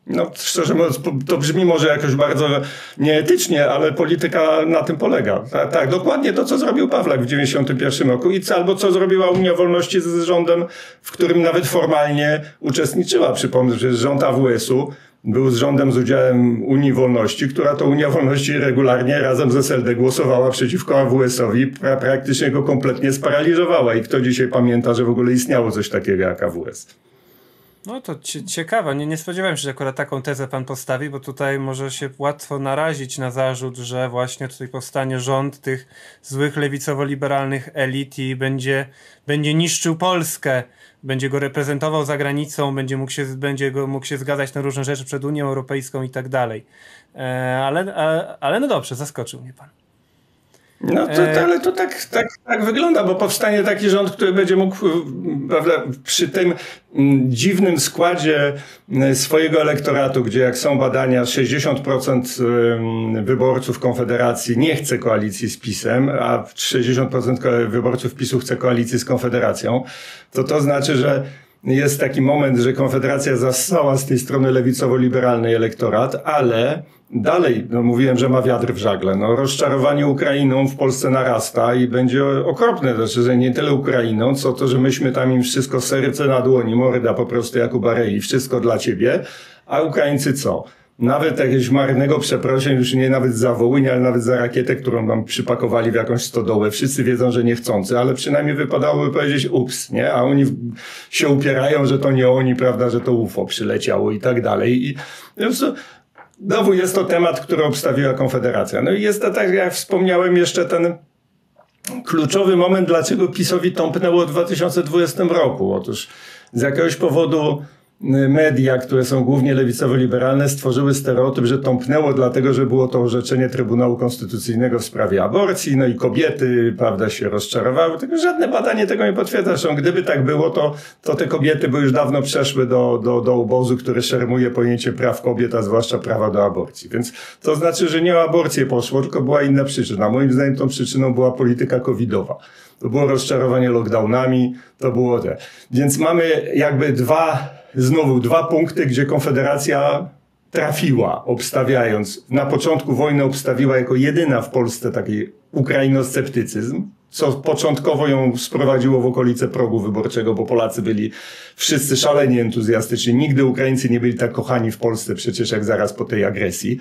No, szczerze mówiąc, to brzmi może jakoś bardzo nieetycznie, ale polityka na tym polega. Tak, tak dokładnie to, co zrobił Pawlak w 91 roku i albo co zrobiła Unia Wolności z rządem, w którym nawet formalnie uczestniczyła. Przypomnę, że rząd AWS-u był z rządem z udziałem Unii Wolności, która to Unia Wolności regularnie razem z SLD głosowała przeciwko AWS-owi, pra praktycznie go kompletnie sparaliżowała. I kto dzisiaj pamięta, że w ogóle istniało coś takiego jak AWS? No to ciekawe. Nie, nie spodziewałem się, że akurat taką tezę pan postawi, bo tutaj może się łatwo narazić na zarzut, że właśnie tutaj powstanie rząd tych złych lewicowo-liberalnych elit i będzie, będzie niszczył Polskę, będzie go reprezentował za granicą, będzie mógł się, będzie go, mógł się zgadzać na różne rzeczy przed Unią Europejską i tak dalej. E, ale, ale, ale no dobrze, zaskoczył mnie pan. No to, to, ale to tak, tak, tak wygląda, bo powstanie taki rząd, który będzie mógł prawda, przy tym mm, dziwnym składzie mm, swojego elektoratu, gdzie jak są badania, 60% wyborców Konfederacji nie chce koalicji z PiSem, a 60% wyborców PiSu chce koalicji z Konfederacją, to to znaczy, że jest taki moment, że Konfederacja zassała z tej strony lewicowo-liberalnej elektorat, ale dalej, no mówiłem, że ma wiatr w żagle. No, rozczarowanie Ukrainą w Polsce narasta i będzie okropne. Znaczy, że nie tyle Ukrainą, co to, że myśmy tam im wszystko serce na dłoni, morda po prostu jak u Barei, wszystko dla ciebie, a Ukraińcy co? nawet jakiegoś marnego przeproszeń, już nie nawet za Wołyń, ale nawet za rakietę, którą nam przypakowali w jakąś stodołę. Wszyscy wiedzą, że niechcący, ale przynajmniej wypadałoby powiedzieć ups, nie? A oni się upierają, że to nie oni, prawda, że to UFO przyleciało i tak dalej. I prostu Znowu jest to temat, który obstawiła Konfederacja. No i jest to tak, jak wspomniałem, jeszcze ten kluczowy moment, dlaczego PiSowi tąpnęło w 2020 roku. Otóż z jakiegoś powodu media, które są głównie lewicowo-liberalne, stworzyły stereotyp, że tąpnęło dlatego, że było to orzeczenie Trybunału Konstytucyjnego w sprawie aborcji, no i kobiety, prawda, się rozczarowały. Tylko żadne badanie tego nie potwierdza. Zresztą gdyby tak było, to, to te kobiety by już dawno przeszły do, do, do obozu, który szermuje pojęcie praw kobiet, a zwłaszcza prawa do aborcji. Więc to znaczy, że nie o aborcję poszło, tylko była inna przyczyna. Moim zdaniem tą przyczyną była polityka covidowa. To było rozczarowanie lockdownami, to było te. Więc mamy jakby dwa znowu dwa punkty, gdzie Konfederacja trafiła, obstawiając. Na początku wojny obstawiła jako jedyna w Polsce taki ukrainosceptycyzm, co początkowo ją sprowadziło w okolice progu wyborczego, bo Polacy byli wszyscy szalenie entuzjastyczni. Nigdy Ukraińcy nie byli tak kochani w Polsce przecież jak zaraz po tej agresji.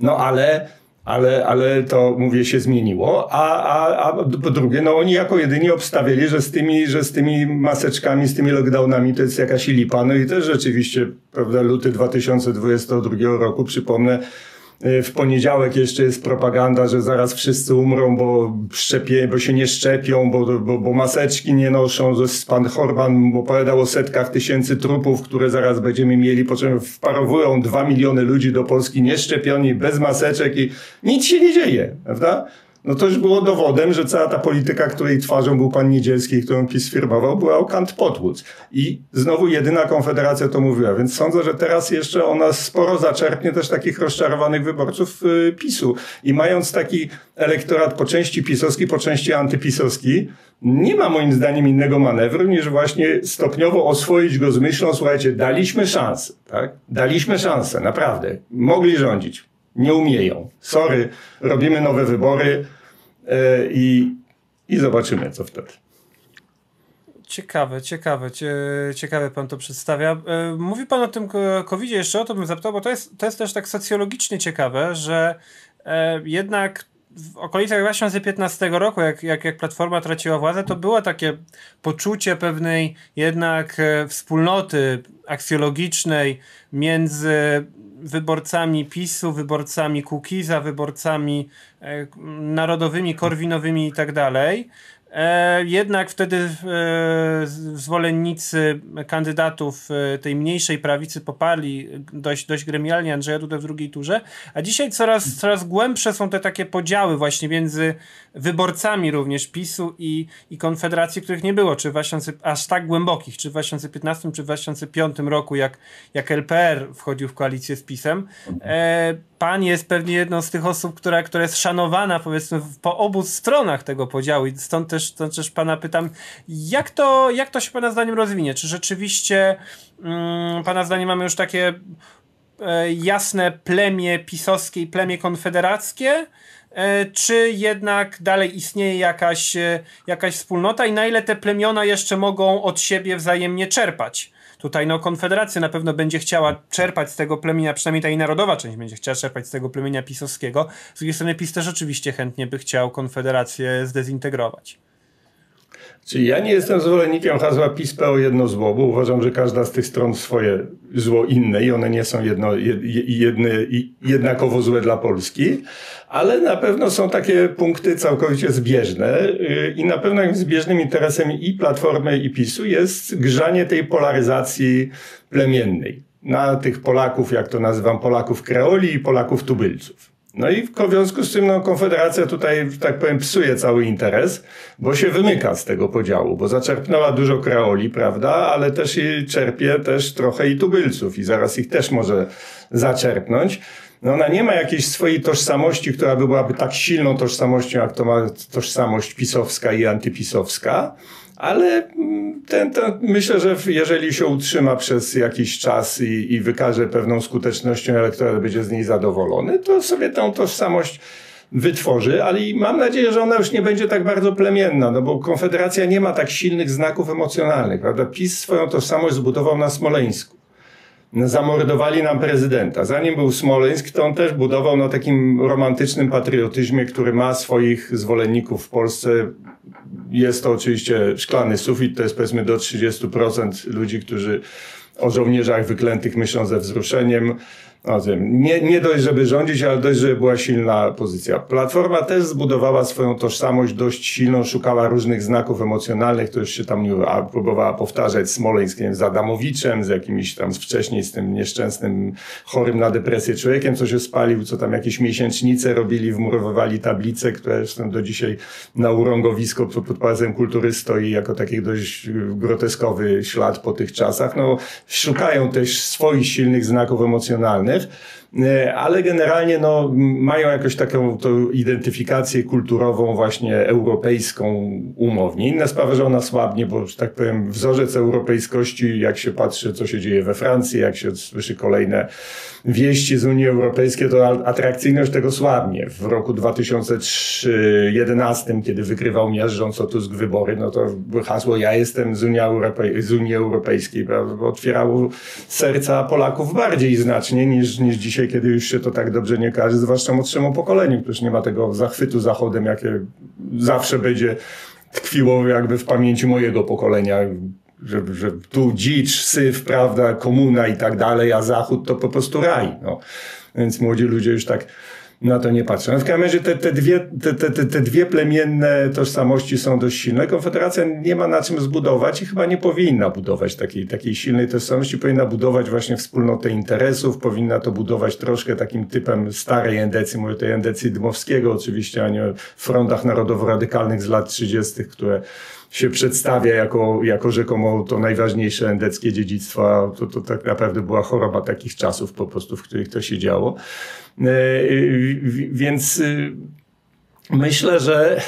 No ale ale, ale to, mówię, się zmieniło. A, a, a po drugie, no oni jako jedyni obstawili, że z tymi, że z tymi maseczkami, z tymi lockdownami to jest jakaś lipa. No i też rzeczywiście, prawda, luty 2022 roku, przypomnę, w poniedziałek jeszcze jest propaganda, że zaraz wszyscy umrą, bo, szczepie, bo się nie szczepią, bo, bo, bo maseczki nie noszą. Pan Horban opowiadał o setkach tysięcy trupów, które zaraz będziemy mieli, po czym wparowują dwa miliony ludzi do Polski nieszczepioni, bez maseczek i nic się nie dzieje, prawda? No to już było dowodem, że cała ta polityka, której twarzą był pan Niedzielski, którą PiS firmował, była o kant potłuc. I znowu jedyna Konfederacja to mówiła, więc sądzę, że teraz jeszcze ona sporo zaczerpnie też takich rozczarowanych wyborców y, PiSu. I mając taki elektorat po części pisowski, po części antypisowski, nie ma moim zdaniem innego manewru niż właśnie stopniowo oswoić go z myślą, słuchajcie, daliśmy szansę, tak? Daliśmy szansę, naprawdę. Mogli rządzić nie umieją. Sorry, robimy nowe wybory yy, i, i zobaczymy, co wtedy. Ciekawe, ciekawe, ciekawe pan to przedstawia. E, mówi pan o tym covid jeszcze o to bym zapytał, bo to jest, to jest też tak socjologicznie ciekawe, że e, jednak w okolicach 2015 roku, jak, jak, jak Platforma traciła władzę, to było takie poczucie pewnej jednak wspólnoty aksjologicznej między wyborcami PiSu, wyborcami Kukiza, wyborcami e, narodowymi, korwinowymi i tak dalej. E, jednak wtedy e, zwolennicy kandydatów e, tej mniejszej prawicy poparli dość, dość gremialnie Andrzeja Dudę w drugiej turze, a dzisiaj coraz, coraz głębsze są te takie podziały właśnie między wyborcami również PiSu i, i Konfederacji, których nie było, czy 2000, aż tak głębokich, czy w 2015 czy w 2005 roku, jak, jak LPR wchodził w koalicję z PiSem. E, pan jest pewnie jedną z tych osób, która, która jest szanowana powiedzmy po obu stronach tego podziału i stąd też, stąd też pana pytam, jak to, jak to się pana zdaniem rozwinie? Czy rzeczywiście mm, pana zdaniem mamy już takie e, jasne plemię pisowskie i plemię konfederackie? E, czy jednak dalej istnieje jakaś, e, jakaś wspólnota i na ile te plemiona jeszcze mogą od siebie wzajemnie czerpać? Tutaj no, Konfederacja na pewno będzie chciała czerpać z tego plemienia, przynajmniej ta i narodowa część będzie chciała czerpać z tego plemienia pisowskiego. Z drugiej strony PiS też oczywiście chętnie by chciał Konfederację zdezintegrować. Czyli ja nie jestem zwolennikiem hasła PiS o jedno zło, bo uważam, że każda z tych stron swoje zło inne i one nie są jedno, jedne, jednakowo złe dla Polski, ale na pewno są takie punkty całkowicie zbieżne y, i na pewno zbieżnym interesem i Platformy i PiSu jest grzanie tej polaryzacji plemiennej na tych Polaków, jak to nazywam, Polaków kreoli i Polaków tubylców. No i w związku z tym no, Konfederacja tutaj, tak powiem, psuje cały interes, bo się wymyka z tego podziału, bo zaczerpnęła dużo kreoli, prawda, ale też czerpie też trochę i tubylców i zaraz ich też może zaczerpnąć. No ona nie ma jakiejś swojej tożsamości, która byłaby tak silną tożsamością, jak to ma tożsamość pisowska i antypisowska, ale mm, ten, ten, myślę, że jeżeli się utrzyma przez jakiś czas i, i wykaże pewną skutecznością, elektorat będzie z niej zadowolony, to sobie tę tożsamość wytworzy, ale mam nadzieję, że ona już nie będzie tak bardzo plemienna, no bo Konfederacja nie ma tak silnych znaków emocjonalnych, prawda? PiS swoją tożsamość zbudował na Smoleńsku. Zamordowali nam prezydenta. Zanim był Smoleńsk, to on też budował na takim romantycznym patriotyzmie, który ma swoich zwolenników w Polsce. Jest to oczywiście szklany sufit, to jest powiedzmy do 30% ludzi, którzy o żołnierzach wyklętych myślą ze wzruszeniem. Nie, nie dość, żeby rządzić, ale dość, żeby była silna pozycja. Platforma też zbudowała swoją tożsamość dość silną, szukała różnych znaków emocjonalnych, już się tam nie a próbowała powtarzać Smoleńsk nie wiem, z Adamowiczem, z jakimś tam wcześniej z tym nieszczęsnym, chorym na depresję człowiekiem, co się spalił, co tam jakieś miesięcznice robili, wmurowywali tablice, które zresztą do dzisiaj na urągowisko pod Pałacem Kultury stoi jako taki dość groteskowy ślad po tych czasach. No, szukają też swoich silnych znaków emocjonalnych, E, ale generalnie no, mają jakąś taką tą identyfikację kulturową właśnie europejską umownie. Inna sprawa, że ona słabnie, bo że tak powiem wzorzec europejskości, jak się patrzy, co się dzieje we Francji, jak się słyszy kolejne wieści z Unii Europejskiej, to atrakcyjność tego słabnie. W roku 2011, kiedy wykrywał miażdżąco Tusk wybory, no to hasło ja jestem z Unii, Europej z Unii Europejskiej, otwierało serca Polaków bardziej znacznie niż, niż dzisiaj, kiedy już się to tak dobrze nie każe, zwłaszcza młodszemu pokoleniu, które nie ma tego zachwytu zachodem, jakie zawsze będzie tkwiło jakby w pamięci mojego pokolenia że, że tu dzicz, syf, prawda, komuna i tak dalej, a zachód to po prostu raj. No. Więc młodzi ludzie już tak na to nie patrzą. W każdym razie te, te, dwie, te, te, te dwie plemienne tożsamości są dość silne. Konfederacja nie ma na czym zbudować i chyba nie powinna budować takiej, takiej silnej tożsamości. Powinna budować właśnie wspólnotę interesów, powinna to budować troszkę takim typem starej endecji, mówię tej endecji Dmowskiego oczywiście, a nie frondach narodowo-radykalnych z lat 30., które się przedstawia jako, jako rzekomo to najważniejsze endeckie dziedzictwo, to, to tak naprawdę była choroba takich czasów po prostu, w których to się działo. E, więc y, myślę, że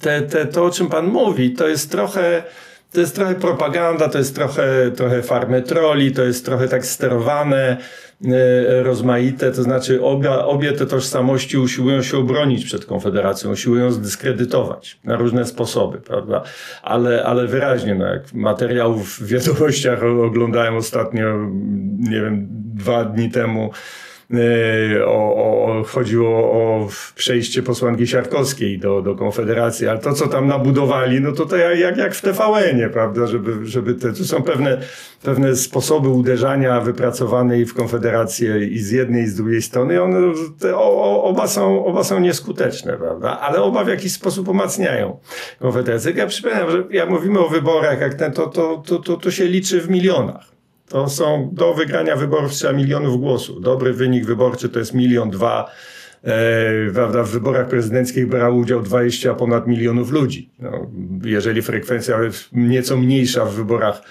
te, te, to, o czym Pan mówi, to jest trochę to jest trochę propaganda, to jest trochę, trochę farmy troli, to jest trochę tak sterowane, e, rozmaite, to znaczy obie, obie te tożsamości usiłują się obronić przed Konfederacją, usiłują zdyskredytować na różne sposoby, prawda? Ale, ale wyraźnie, no jak materiałów w wiadomościach oglądałem ostatnio, nie wiem, dwa dni temu, o, o, chodziło o przejście posłanki Siarkowskiej do, do Konfederacji, ale to, co tam nabudowali, no to to jak, jak w TVN-ie, prawda, żeby, żeby te, to są pewne, pewne sposoby uderzania wypracowane w Konfederację i z jednej i z drugiej strony, one te, o, oba, są, oba są nieskuteczne, prawda, ale oba w jakiś sposób umacniają Konfederację. Ja przypominam, że jak mówimy o wyborach, jak ten, to, to, to, to, to się liczy w milionach. To są do wygrania wyborów trzeba milionów głosów. Dobry wynik wyborczy to jest milion dwa. E, prawda, w wyborach prezydenckich brało udział 20 ponad milionów ludzi. No, jeżeli frekwencja jest nieco mniejsza w wyborach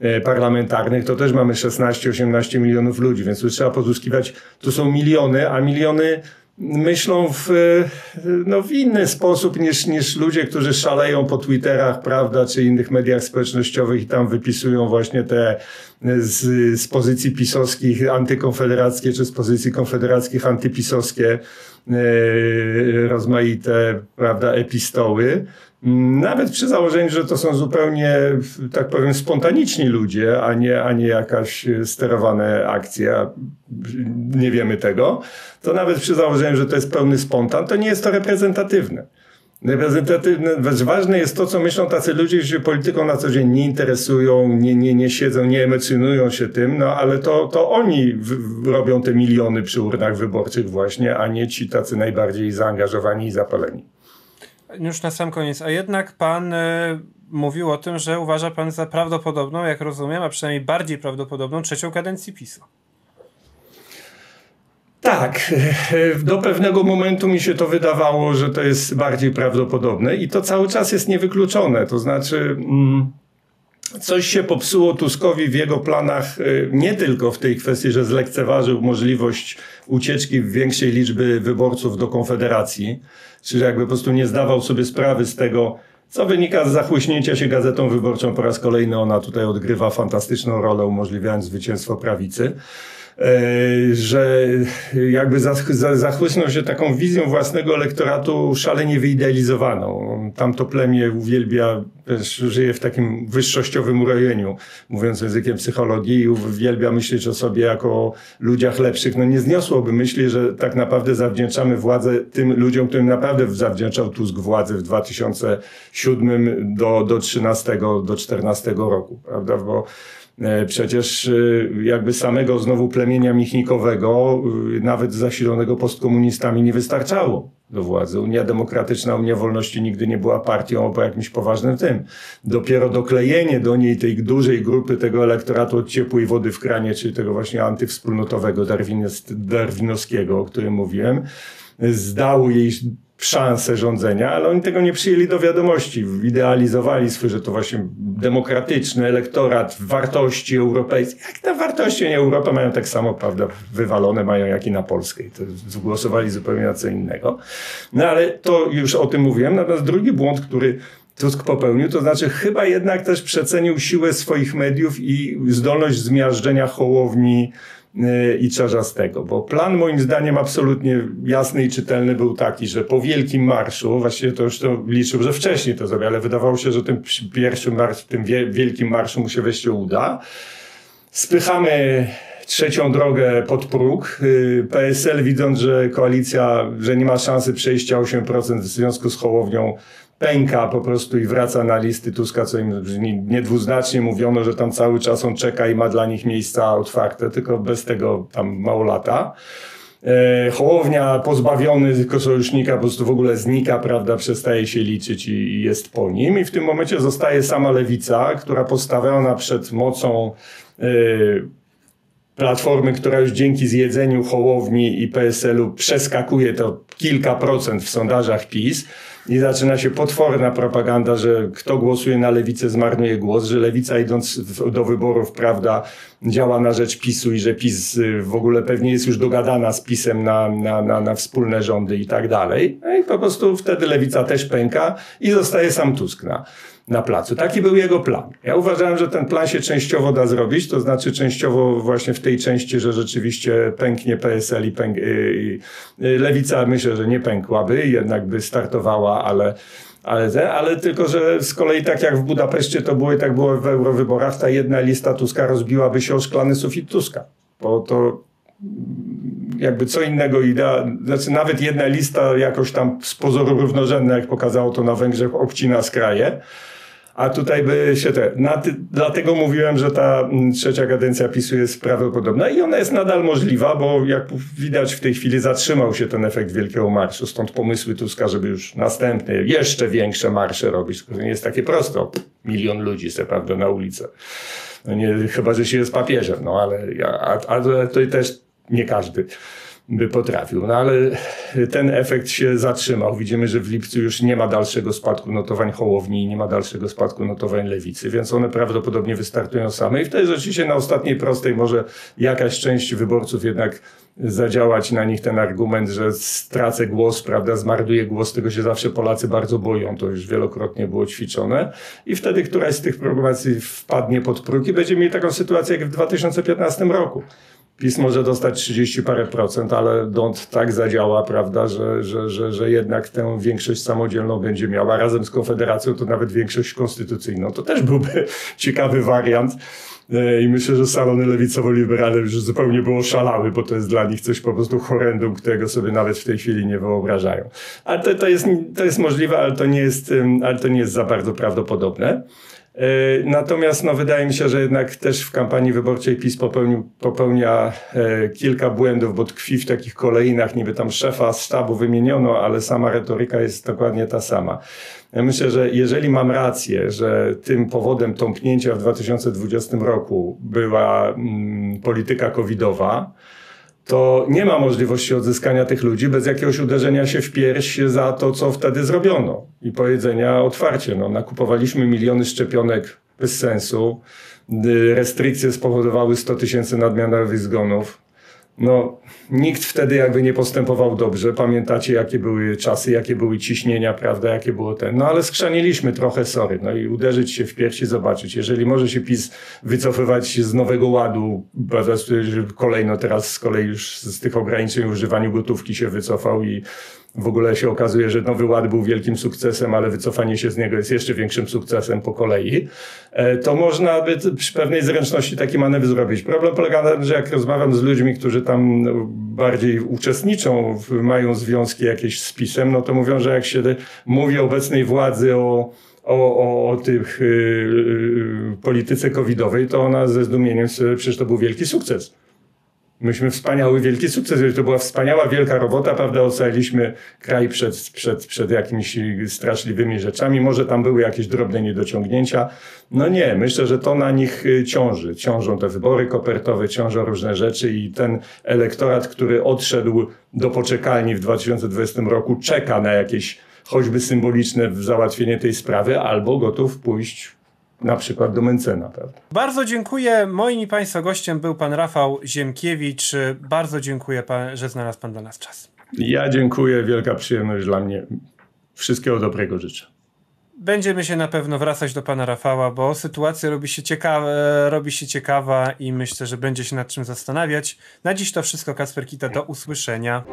e, parlamentarnych, to też mamy 16-18 milionów ludzi, więc tu trzeba pozyskiwać, tu są miliony, a miliony myślą w, no, w inny sposób niż, niż ludzie, którzy szaleją po Twitterach, prawda, czy innych mediach społecznościowych i tam wypisują właśnie te z, z pozycji pisowskich antykonfederackie, czy z pozycji konfederackich antypisowskie e, rozmaite, prawda, epistoły. Nawet przy założeniu, że to są zupełnie, tak powiem, spontaniczni ludzie, a nie, a nie jakaś sterowane akcja, nie wiemy tego, to nawet przy założeniu, że to jest pełny spontan, to nie jest to reprezentatywne. Reprezentatywne, ważne jest to, co myślą tacy ludzie, którzy się polityką na co dzień nie interesują, nie, nie, nie siedzą, nie emocjonują się tym, no ale to, to oni w, robią te miliony przy urnach wyborczych właśnie, a nie ci tacy najbardziej zaangażowani i zapaleni. Już na sam koniec, a jednak pan y, mówił o tym, że uważa pan za prawdopodobną, jak rozumiem, a przynajmniej bardziej prawdopodobną trzecią kadencję PiSu. Tak, <laughs> do pewnego momentu mi się to wydawało, że to jest bardziej prawdopodobne i to cały czas jest niewykluczone. To znaczy, mm, coś się popsuło Tuskowi w jego planach, y, nie tylko w tej kwestii, że zlekceważył możliwość ucieczki większej liczby wyborców do Konfederacji, czyli jakby po prostu nie zdawał sobie sprawy z tego, co wynika z zachłyśnięcia się gazetą wyborczą po raz kolejny. Ona tutaj odgrywa fantastyczną rolę, umożliwiając zwycięstwo prawicy. E, że jakby zachłysnął się taką wizją własnego elektoratu szalenie wyidealizowaną. Tamto plemię uwielbia, żyje w takim wyższościowym urojeniu, mówiąc językiem psychologii, i uwielbia myśleć o sobie jako ludziach lepszych. No nie zniosłoby myśli, że tak naprawdę zawdzięczamy władzę tym ludziom, którym naprawdę zawdzięczał Tusk władzę w 2007 do, do 13, do 14 roku, prawda? Bo przecież e, jakby samego znowu plemienia michnikowego, e, nawet zasilonego postkomunistami, nie wystarczało do władzy. Unia Demokratyczna, Unia Wolności nigdy nie była partią po jakimś poważnym tym. Dopiero doklejenie do niej tej dużej grupy tego elektoratu od ciepłej wody w kranie, czyli tego właśnie antywspólnotowego, darwinowskiego, o którym mówiłem, zdało jej szansę rządzenia, ale oni tego nie przyjęli do wiadomości. Idealizowali swój, że to właśnie demokratyczny elektorat, wartości europejskie. Jak te wartości nie Europa mają tak samo, prawda, wywalone mają jak i na Polskę. I to zgłosowali zupełnie na co innego. No ale to już o tym mówiłem. Natomiast drugi błąd, który Tusk popełnił, to znaczy chyba jednak też przecenił siłę swoich mediów i zdolność zmiażdżenia Hołowni, i Czarzastego, bo plan moim zdaniem absolutnie jasny i czytelny był taki, że po wielkim marszu, właściwie to już to liczył, że wcześniej to zrobił, ale wydawało się, że tym pierwszym marsz, tym wielkim marszu mu się wreszcie uda. Spychamy trzecią drogę pod próg. Y, PSL widząc, że koalicja, że nie ma szansy przejścia 8% w związku z Hołownią, pęka po prostu i wraca na listy Tuska, co im niedwuznacznie mówiono, że tam cały czas on czeka i ma dla nich miejsca otwarte, tylko bez tego tam mało lata. E, Hołownia pozbawiony sojusznika po prostu w ogóle znika, prawda, przestaje się liczyć i jest po nim. I w tym momencie zostaje sama lewica, która postawiona przed mocą e, Platformy, która już dzięki zjedzeniu Hołowni i PSL-u przeskakuje to kilka procent w sondażach PiS i zaczyna się potworna propaganda, że kto głosuje na lewicę zmarnuje głos, że lewica idąc do wyborów, prawda, działa na rzecz PiSu i że PiS y, w ogóle pewnie jest już dogadana z PiSem na, na, na, na wspólne rządy i tak dalej. No i po prostu wtedy lewica też pęka i zostaje sam Tusk na, placu. Taki był jego plan. Ja uważałem, że ten plan się częściowo da zrobić, to znaczy częściowo właśnie w tej części, że rzeczywiście pęknie PSL i, pęk, i, i lewica myślę, że nie pękłaby, jednak by startowała, ale ale, ale tylko, że z kolei tak jak w Budapeszcie to było i tak było w eurowyborach, ta jedna lista Tuska rozbiłaby się o szklany sufit Tuska. Bo to jakby co innego idea, znaczy nawet jedna lista jakoś tam z pozoru równorzędna, jak pokazało to na Węgrzech, obcina z kraje. A tutaj by się te. Ty, dlatego mówiłem, że ta mm, trzecia kadencja PiSu jest prawdopodobna i ona jest nadal możliwa, bo jak widać w tej chwili zatrzymał się ten efekt wielkiego marszu. Stąd pomysły Tuska, żeby już następne, jeszcze większe marsze robić. To nie jest takie prosto. Milion ludzi se, prawda, na ulicę. No nie, chyba, że się jest papieżem, no ale, ja, ale to też nie każdy by potrafił. No ale ten efekt się zatrzymał. Widzimy, że w lipcu już nie ma dalszego spadku notowań Hołowni nie ma dalszego spadku notowań Lewicy, więc one prawdopodobnie wystartują same. I wtedy rzeczywiście na ostatniej prostej może jakaś część wyborców jednak zadziałać na nich ten argument, że stracę głos, prawda, zmarnuję głos, tego się zawsze Polacy bardzo boją, to już wielokrotnie było ćwiczone i wtedy któraś z tych programacji wpadnie pod próg i będziemy mieli taką sytuację jak w 2015 roku. PiS może dostać 30 parę procent, ale DONT tak zadziała, prawda, że, że, że, że jednak tę większość samodzielną będzie miała. Razem z Konfederacją to nawet większość konstytucyjną. To też byłby <laughs> ciekawy wariant. E, I myślę, że salony lewicowo-liberalne już zupełnie było szalały, bo to jest dla nich coś po prostu horrendum, którego sobie nawet w tej chwili nie wyobrażają. Ale to, to, jest, to jest możliwe, ale to nie jest, ale to nie jest za bardzo prawdopodobne. E, natomiast no, wydaje mi się, że jednak też w kampanii wyborczej PiS popełnił, popełnia e, kilka błędów, bo tkwi w takich kolejnach, niby tam szefa sztabu wymieniono, ale sama retoryka jest dokładnie ta sama. Ja myślę, że jeżeli mam rację, że tym powodem tąpnięcia w 2020 roku była mm, polityka covidowa, to nie ma możliwości odzyskania tych ludzi bez jakiegoś uderzenia się w pierś za to, co wtedy zrobiono i powiedzenia otwarcie. No, nakupowaliśmy miliony szczepionek bez sensu, restrykcje spowodowały 100 tysięcy nadmiarowych zgonów. No, nikt wtedy jakby nie postępował dobrze. Pamiętacie, jakie były czasy, jakie były ciśnienia, prawda, jakie było ten. No ale skrzaniliśmy trochę, sorry. No i uderzyć się w piersi, zobaczyć. Jeżeli może się PiS wycofywać z Nowego Ładu, kolejno teraz z kolei już z tych ograniczeń w używaniu gotówki się wycofał i w ogóle się okazuje, że Nowy Ład był wielkim sukcesem, ale wycofanie się z niego jest jeszcze większym sukcesem po kolei, e, to można by przy pewnej zręczności taki manewr zrobić. Problem polega na tym, że jak rozmawiam z ludźmi, którzy tam bardziej uczestniczą, mają związki jakieś z PiSem, no to mówią, że jak się mówi obecnej władzy o o, o, o tych yy, polityce covidowej, to ona ze zdumieniem, przecież to był wielki sukces. Myśmy wspaniały, wielki sukces. To była wspaniała, wielka robota, prawda? Ocaliliśmy kraj przed, przed, przed jakimiś straszliwymi rzeczami. Może tam były jakieś drobne niedociągnięcia. No nie, myślę, że to na nich y, ciąży. Ciążą te wybory kopertowe, ciążą różne rzeczy i ten elektorat, który odszedł do poczekalni w 2020 roku, czeka na jakieś choćby symboliczne załatwienie tej sprawy, albo gotów pójść na przykład do Mencena. Prawda? Bardzo dziękuję. Moim i Państwa gościem był Pan Rafał Ziemkiewicz. Bardzo dziękuję, pan, że znalazł Pan dla nas czas. Ja dziękuję. Wielka przyjemność dla mnie. Wszystkiego dobrego życzę. Będziemy się na pewno wracać do pana Rafała, bo sytuacja robi się, ciekawa, robi się ciekawa i myślę, że będzie się nad czym zastanawiać. Na dziś to wszystko. Kasper Kita, do usłyszenia.